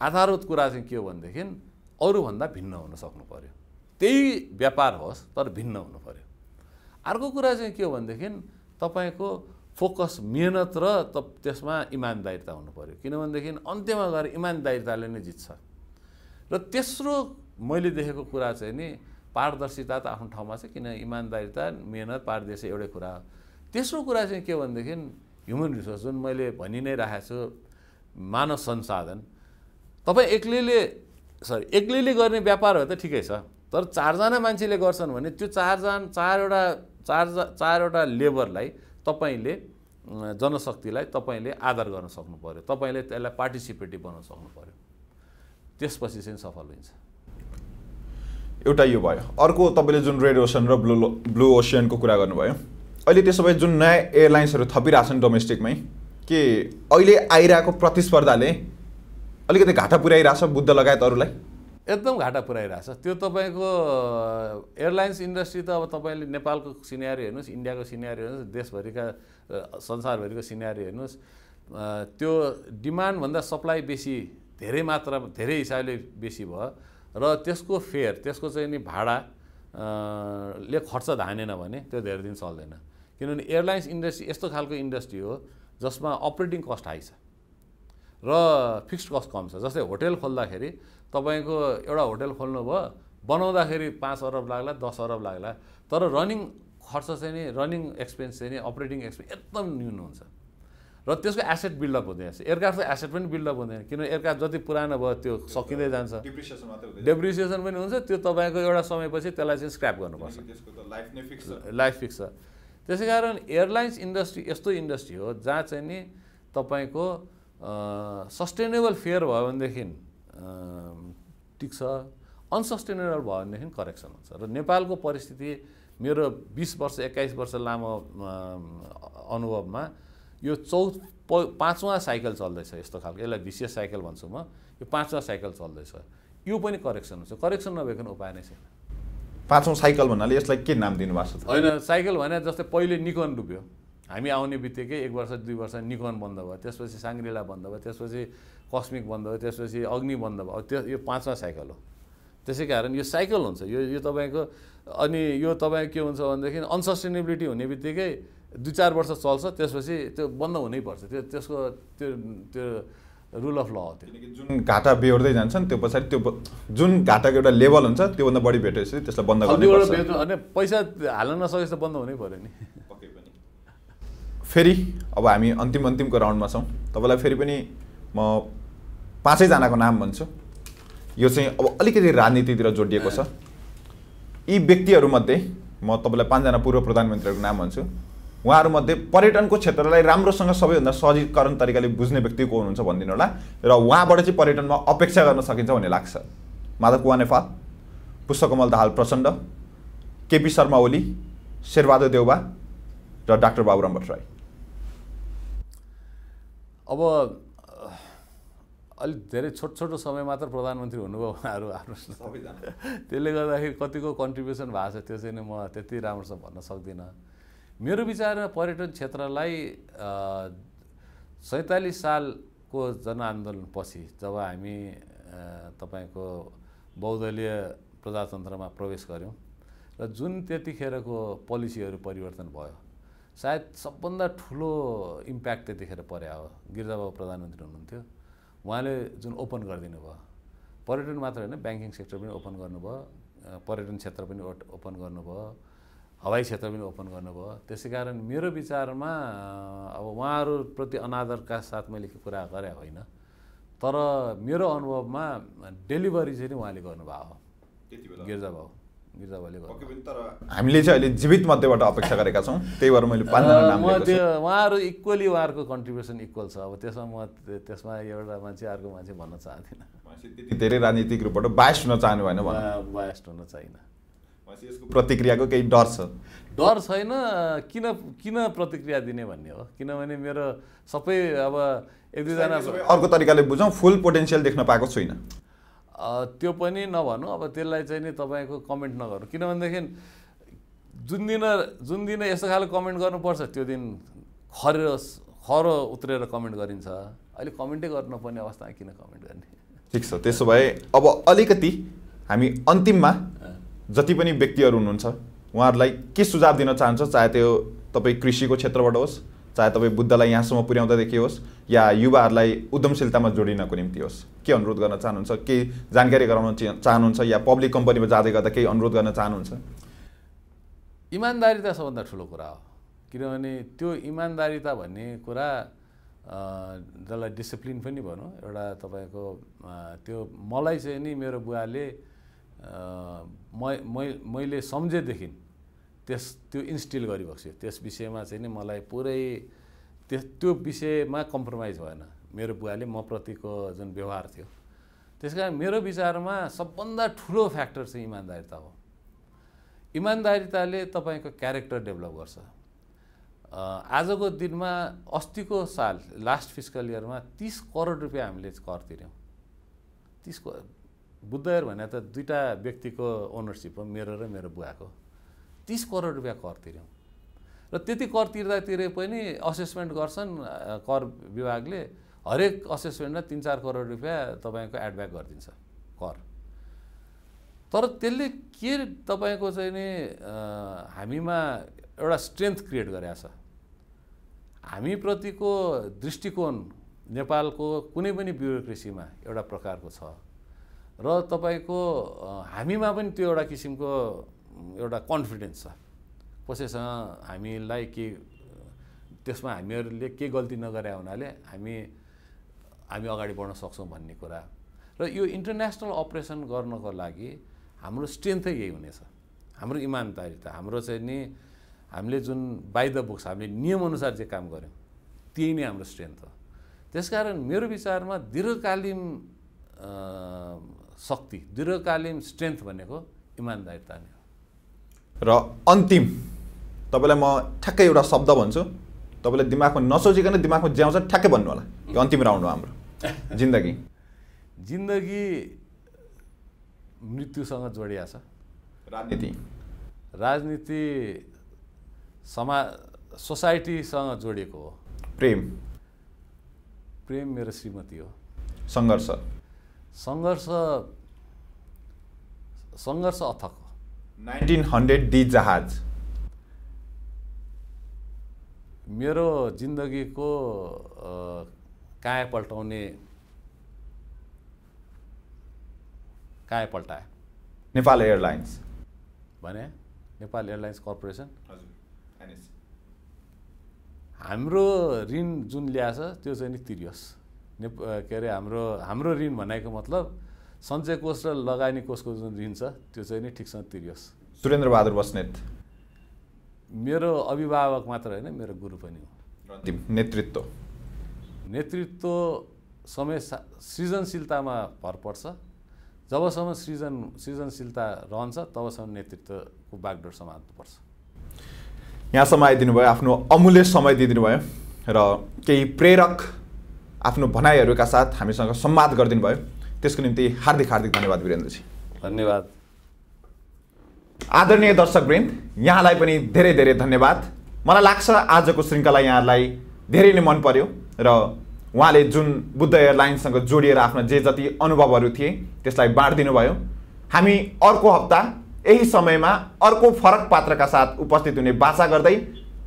आधारभूत कुरा चाहिँ के हो भनेदेखि अरूभन्दा भिन्न हुन सक्नु पऱ्यो त्यही व्यापार होस् तर भिन्न हुनु पऱ्यो अर्को कुरा चाहिँ के हो भनेदेखि तपाईँको फोकस मेहनत र त त्यसमा इमान्दारिता हुनु पऱ्यो किनभनेदेखि अन्त्यमा गएर इमान्दारिताले नै जित्छ। र तेस्रो मैले देखेको कुरा चाहिँ नि पारदर्शिता त आफ्नो ठाउँमा छ किन इमान्दारिता मेहनत पारदर्शी एउटै कुरा हो। तेस्रो कुरा चाहिँ के भनेदेखि ह्युमन रिसोर्स जुन मैले भनि नै राखेको छु मानव संसाधन तपाईँ एक्लैले सरी एक्लैले गर्ने व्यापार हो त ठिकै छ तर चारजना मान्छेले गर्छन् भने त्यो चारजना चारवटा चार चारवटा लेबरलाई तपाईँले जनशक्तिलाई तपाईँले आदर गर्न सक्नु पऱ्यो तपाईँले त्यसलाई पार्टिसिपेटिभ बनाउन सक्नु पऱ्यो त्यसपछि चाहिँ सफल हुन्छ। एउटा यो भयो। अर्को तपाईँले जुन रेड ओसन र ब्लू ब्लू ओसियनको कुरा गर्नुभयो। अहिले त्यसो भए जुन नयाँ एयरलाइन्सहरू थपिरहेछन् डोमेस्टिकमै के अहिले आइरहेको प्रतिस्पर्धाले अलिकति घाटा पुर्याइरहेछ बुद्ध लगायत अरूलाई एकदम घाटा पुऱ्याइरहेछ। त्यो तपाईँको एयरलाइन्स इन्डस्ट्री त अब तपाईँले नेपालको सिनेरी हेर्नुहोस् इन्डियाको सिनेरी हेर्नुहोस् देशभरिका संसारभरिको सिनेरी हेर्नुहोस् त्यो डिमान्डभन्दा सप्लाई बेसी धेरै मात्रा धेरै हिसाबले बेसी भयो र त्यसको फेयर त्यसको चाहिँ नि भाडा ले खर्च धानेन भने त्यो धेरै दिन चल्दैन। किनभने एयरलाइन्स इन्डस्ट्री यस्तो खालको इन्डस्ट्री हो जसमा अपरेटिङ कस्ट हाई छ र फिक्स्ड कस्ट कम छ। जस्तै होटेल खोल्दाखेरि तपाईँको एउटा होटेल खोल्नुभयो बनाउँदाखेरि पाँच अरब लाग्ला दस अरब लाग्ला तर रनिङ खर्च चाहिँ नि रनिङ एक्सपेन्स चाहिँ नि अपरेटिङ एक्सपेन्स एकदम न्यून हुन्छ। र त्यसको एसेट बिल्डअप हुँदैन। एयरक्राफ्टको एसेट पनि बिल्डअप हुँदैन। किनभने एयरक्राफ्ट जति पुरानो भयो त्यो सकिँदै जान्छ। डेप्रिसिएसन पनि हुन्छ। त्यो तपाईँको एउटा समयपछि त्यसलाई चाहिँ स्क्रप गर्नुपर्छ। लाइफ फिक्स छ। त्यसै कारण एयरलाइन्स इन्डस्ट्री यस्तो इन्डस्ट्री हो जहाँ चाहिँ नि तपाईँको सस्टेनेबल फेयर भयो भनेदेखि ठिक छ अनसस्टेनेबल भयो भनेदेखि करेक्सन हुन्छ। र नेपालको परिस्थिति मेरो बिस वर्ष एक्काइस वर्ष लामो अनुभवमा यो चौ पाँचौँ साइकल चल्दैछ यस्तो खालको। यसलाई भिसियस साइकल भन्छु म। यो पाँचौँ साइकल चल्दैछ। यो पनि करेक्सन हुन्छ। करेक्सन नभइकन उपाय नै छैन। पाँचौँ साइकल भन्नाले यसलाई के नाम दिनुभएको छ होइन साइकल भने जस्तै पहिले निकोन डुब्यो हामी आउने बित्तिकै एक वर्ष दुई वर्ष निकोन बन्द भयो त्यसपछि साङ्ग्रिला बन्द भयो त्यसपछि कस्मिक बन्द भयो त्यसपछि अग्नि बन्द भयो। त्यो यो पाँचौँ साइकल हो। त्यसै कारण यो साइकल हुन्छ। यो यो तपाईँको अनि यो तपाईँको के हुन्छ भनेदेखि अनसस्टेनेबिलिटी हुने बित्तिकै दुई चार वर्ष चल्छ त्यसपछि त्यो बन्द हुनैपर्छ त्यो त्यसको त्यो त्यो रुल अफ ल हो त्यो जुन घाटा बेहोर्दै जान्छ नि त्यो पछाडि त्यो जुन घाटाको एउटा लेभल हुन्छ त्योभन्दा बढी भेटेपछि त्यसलाई बन्द गर्नु अनि पैसा हाल्न नसकेपछि त बन्द हुनै पऱ्यो नि। फेरि अब हामी अन्तिम अन्तिमको राउन्डमा छौँ। तपाईँलाई फेरि पनि म पाँचैजनाको नाम भन्छु। यो चाहिँ अब अलिकति राजनीतितिर जोडिएको छ। यी व्यक्तिहरूमध्ये म तपाईँलाई पाँचजना पूर्व प्रधानमन्त्रीहरूको नाम भन्छु। उहाँहरूमध्ये पर्यटनको क्षेत्रलाई राम्रोसँग सबैभन्दा सहजीकरण तरिकाले बुझ्ने व्यक्ति को हुनुहुन्छ भनिदिनु होला। र उहाँबाट चाहिँ पर्यटनमा अपेक्षा गर्न सकिन्छ भन्ने लाग्छ। माधव कुवा नेपाल पुष्पकमल दाहाल प्रचण्ड केपी शर्मा ओली शेरबहादुर देउबा र डाक्टर बाबुराम भट्टराई। अब अलिक धेरै छोटो छोटो समय मात्र प्रधानमन्त्री हुनुभयो उहाँहरू आफ्नो त्यसले गर्दाखेरि कतिको कन्ट्रिब्युसन भएको छ त्यो चाहिँ म त्यति राम्रोसँग भन्न सक्दिनँ। मेरो विचारमा पर्यटन क्षेत्रलाई सैँतालिस सालको जनआन्दोलनपछि जब हामी तपाईँको बहुदलीय प्रजातन्त्रमा प्रवेश गऱ्यौँ र जुन त्यतिखेरको पोलिसीहरू परिवर्तन भयो सायद सबभन्दा ठुलो इम्प्याक्ट त्यतिखेर पर्या हो। गिरिजाबाबु प्रधानमन्त्री हुनुहुन्थ्यो। उहाँले जुन ओपन गरिदिनु भयो पर्यटन मात्र होइन ब्याङ्किङ सेक्टर पनि ओपन गर्नुभयो पर्यटन क्षेत्र पनि ओपन गर्नुभयो हवाई क्षेत्र पनि ओपन गर्नुभयो। त्यसै कारण मेरो विचारमा अब उहाँहरूप्रति अनादरका साथ मैले कुरा गरे होइन तर मेरो अनुभवमा डेलिभरी चाहिँ नि उहाँले गर्नुभएको हो गिर्जा भाउ हामीले चाहिँ अहिले जीवित मध्येबाट अपेक्षा गरेका छौँ। त्यही भएर मैले त्यो उहाँहरू इक्वली उहाँहरूको कन्ट्रिब्युसन इक्वल छ। अब त्यसमा म त्यसमा एउटा मान्छे अर्को मान्छे भन्न चाहदिनँ। धेरै राजनीतिक रूपबाट बायस्ट हुन चाहनु भएन बायस्ट हुन चाहिनँ प्रतिक्रियाको केही डर छ? डर छैन किन किन प्रतिक्रिया दिने भन्ने हो? किनभने मेरो सबै अब एक दुईजना अर्को तरिकाले बुझौँ फुल पोटेन्सियल देख्न पाएको छुइनँ। त्यो पनि नभनौँ अब त्यसलाई चाहिँ नि तपाईँको कमेन्ट नगर्नु किनभनेदेखि जुन दिन जुन दिन यस्तो खालको कमेन्ट गर्नुपर्छ त्यो दिन खरो खरो उत्रेर कमेन्ट गरिन्छ। अहिले कमेन्टै गर्नु नपर्ने अवस्थामा किन कमेन्ट गर्ने? ठिक छ त्यसो भए अब अलिकति हामी अन्तिममा जति पनि व्यक्तिहरू हुनुहुन्छ उहाँहरूलाई के सुझाव दिन चाहन्छ? चाहे त्यो तपाईँ कृषिको क्षेत्रबाट होस् चाहे तपाईँ बुद्धलाई यहाँसम्म पुर्याउँदादेखि होस् या युवाहरूलाई उद्यमशीलतामा जोडिनको निम्ति होस् के अनुरोध गर्न चाहनुहुन्छ? केही जानकारी गराउन चाहनुहुन्छ? या पब्लिक कम्पनीमा जाँदै गर्दा केही अनुरोध गर्न चाहनुहुन्छ? इमान्दारिता सबभन्दा ठुलो कुरा हो। किनभने त्यो इमान्दारिता भन्ने कुरा जसलाई डिसिप्लिन पनि भनौँ एउटा तपाईँको त्यो मलाई चाहिँ नि मेरो बुवाले म मैले सम्झेदेखि त्यस त्यो इन्स्टिल गरिबक्स्यो। त्यस विषयमा चाहिँ नि मलाई पुरै त्यस त्यो विषयमा कम्प्रोमाइज भएन। मेरो बुवाले म प्रतिको जुन व्यवहार थियो। त्यस कारण मेरो विचारमा सबभन्दा ठुलो फ्याक्टर चाहिँ इमान्दारिता हो। इमान्दारिताले तपाईँको क्यारेक्टर डेभलप गर्छ। आजको दिनमा अस्तिको साल लास्ट फिजिकल इयरमा तिस करोड रुपियाँ हामीले कर तिर्यौँ। तिस बुद्धयर भने त दुईवटा व्यक्तिको ओनरसिप हो मेरो र मेरो बुवाको। तिस करोड रुपियाँ कर तिर्यौँ। र त्यति कर तिर्दा तिरे पनि असेसमेन्ट गर्छन् कर विभागले। हरेक असेसमेन्टमा तिन चार करोड रुपियाँ तपाईँको एडब्याक गरिदिन्छ कर। तर त्यसले के तपाईँको चाहिँ नि हामीमा एउटा स्ट्रेन्थ क्रिएट गरेको छ? हामीप्रतिको दृष्टिकोण नेपालको कुनै पनि ब्युरोक्रेसीमा एउटा प्रकारको छ। र तपाईँको हामीमा पनि त्यो एउटा किसिमको एउटा कन्फिडेन्स छ। कसैसँग हामीलाई के त्यसमा हामीहरूले के गल्ती नगरे हुनाले हामी हामी अगाडि बढ्न सक्छौँ भन्ने कुरा। र यो इन्टरनेसनल अपरेसन गर्नको लागि हाम्रो स्ट्रेन्थै यही हुनेछ। हाम्रो इमान्दारिता हाम्रो चाहिँ नि हामीले जुन बाई द बुक्स हामीले नियमअनुसार जे काम गऱ्यौँ त्यही नै हाम्रो स्ट्रेन्थ हो। त्यसकारण मेरो विचारमा दीर्घकालीन शक्ति दीर्घकालीन स्ट्रेन्थ भनेको इमान्दारिता नै हो र अन्तिम तपाईँलाई म ठ्याक्कै एउटा शब्द भन्छु तपाईँले दिमागमा नसोचिकन दिमागमा ज्याउँछ ठ्याक्कै भन्नु होला। यो अन्तिम राउन्ड हो हाम्रो। जिन्दगी। जिन्दगी मृत्युसँग जोडिया छ राजनीति। राजनीति समा सोसाइटीसँग जोडिएको हो। प्रेम। प्रेम मेरो श्रीमती हो। सङ्घर्ष। सङ्घर्ष सङ्घर्ष अथक। नाइन्टिन हन्ड्रेड डी जहाज। मेरो जिन्दगीको काया पल्टाउने काया पल्टाए। नेपाल एयरलाइन्स। भने? Nepal airlines corporation? हाम्रो ऋण जुन ल्याएछ त्यो चाहिँ नि तिरियोस्। नेप के अरे हाम्रो हाम्रो ऋण भनेको मतलब सञ्चय कोष र लगानी कोषको जुन ऋण छ त्यो चाहिँ नि ठिकसँग तिरियोस्। सुरेन्द्र बहादुर बस्नेत। मेरो अभिभावक मात्र होइन मेरो गुरु पनि हो। नेतृत्व। नेतृत्व समय सा- सृजनशीलतामा भर पर्छ। जबसम्म सृजन सृजनशीलता रहन्छ तबसम्म नेतृत्वको बागडोर समात्नुपर्छ यहाँसम्म आइदिनु भयो आफ्नो अमूल्य समय दिइदिनु भयो र केही प्रेरक आफ्नो भनाइहरूका साथ हामीसँग संवाद गरिदिनु भयो। त्यसको निम्ति हार्दिक हार्दिक धन्यवाद वीरेन्द्रजी। धन्यवाद। आदरणीय दर्शकवृन्द यहाँलाई पनि धेरै धेरै धन्यवाद। मलाई लाग्छ आजको श्रृङ्खला यहाँहरूलाई धेरै नै मन पर्यो र उहाँले जुन बुद्ध एयरलाइन्ससँग जोडिएर आफ्ना जे जति अनुभवहरू थिए त्यसलाई बाँडिदिनु भयो। हामी अर्को हप्ता यही समयमा अर्को फरक पात्रका साथ उपस्थित हुने बाचा गर्दै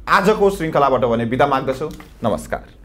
आजको श्रृङ्खलाबाट भने बिदा माग्दछु। नमस्कार।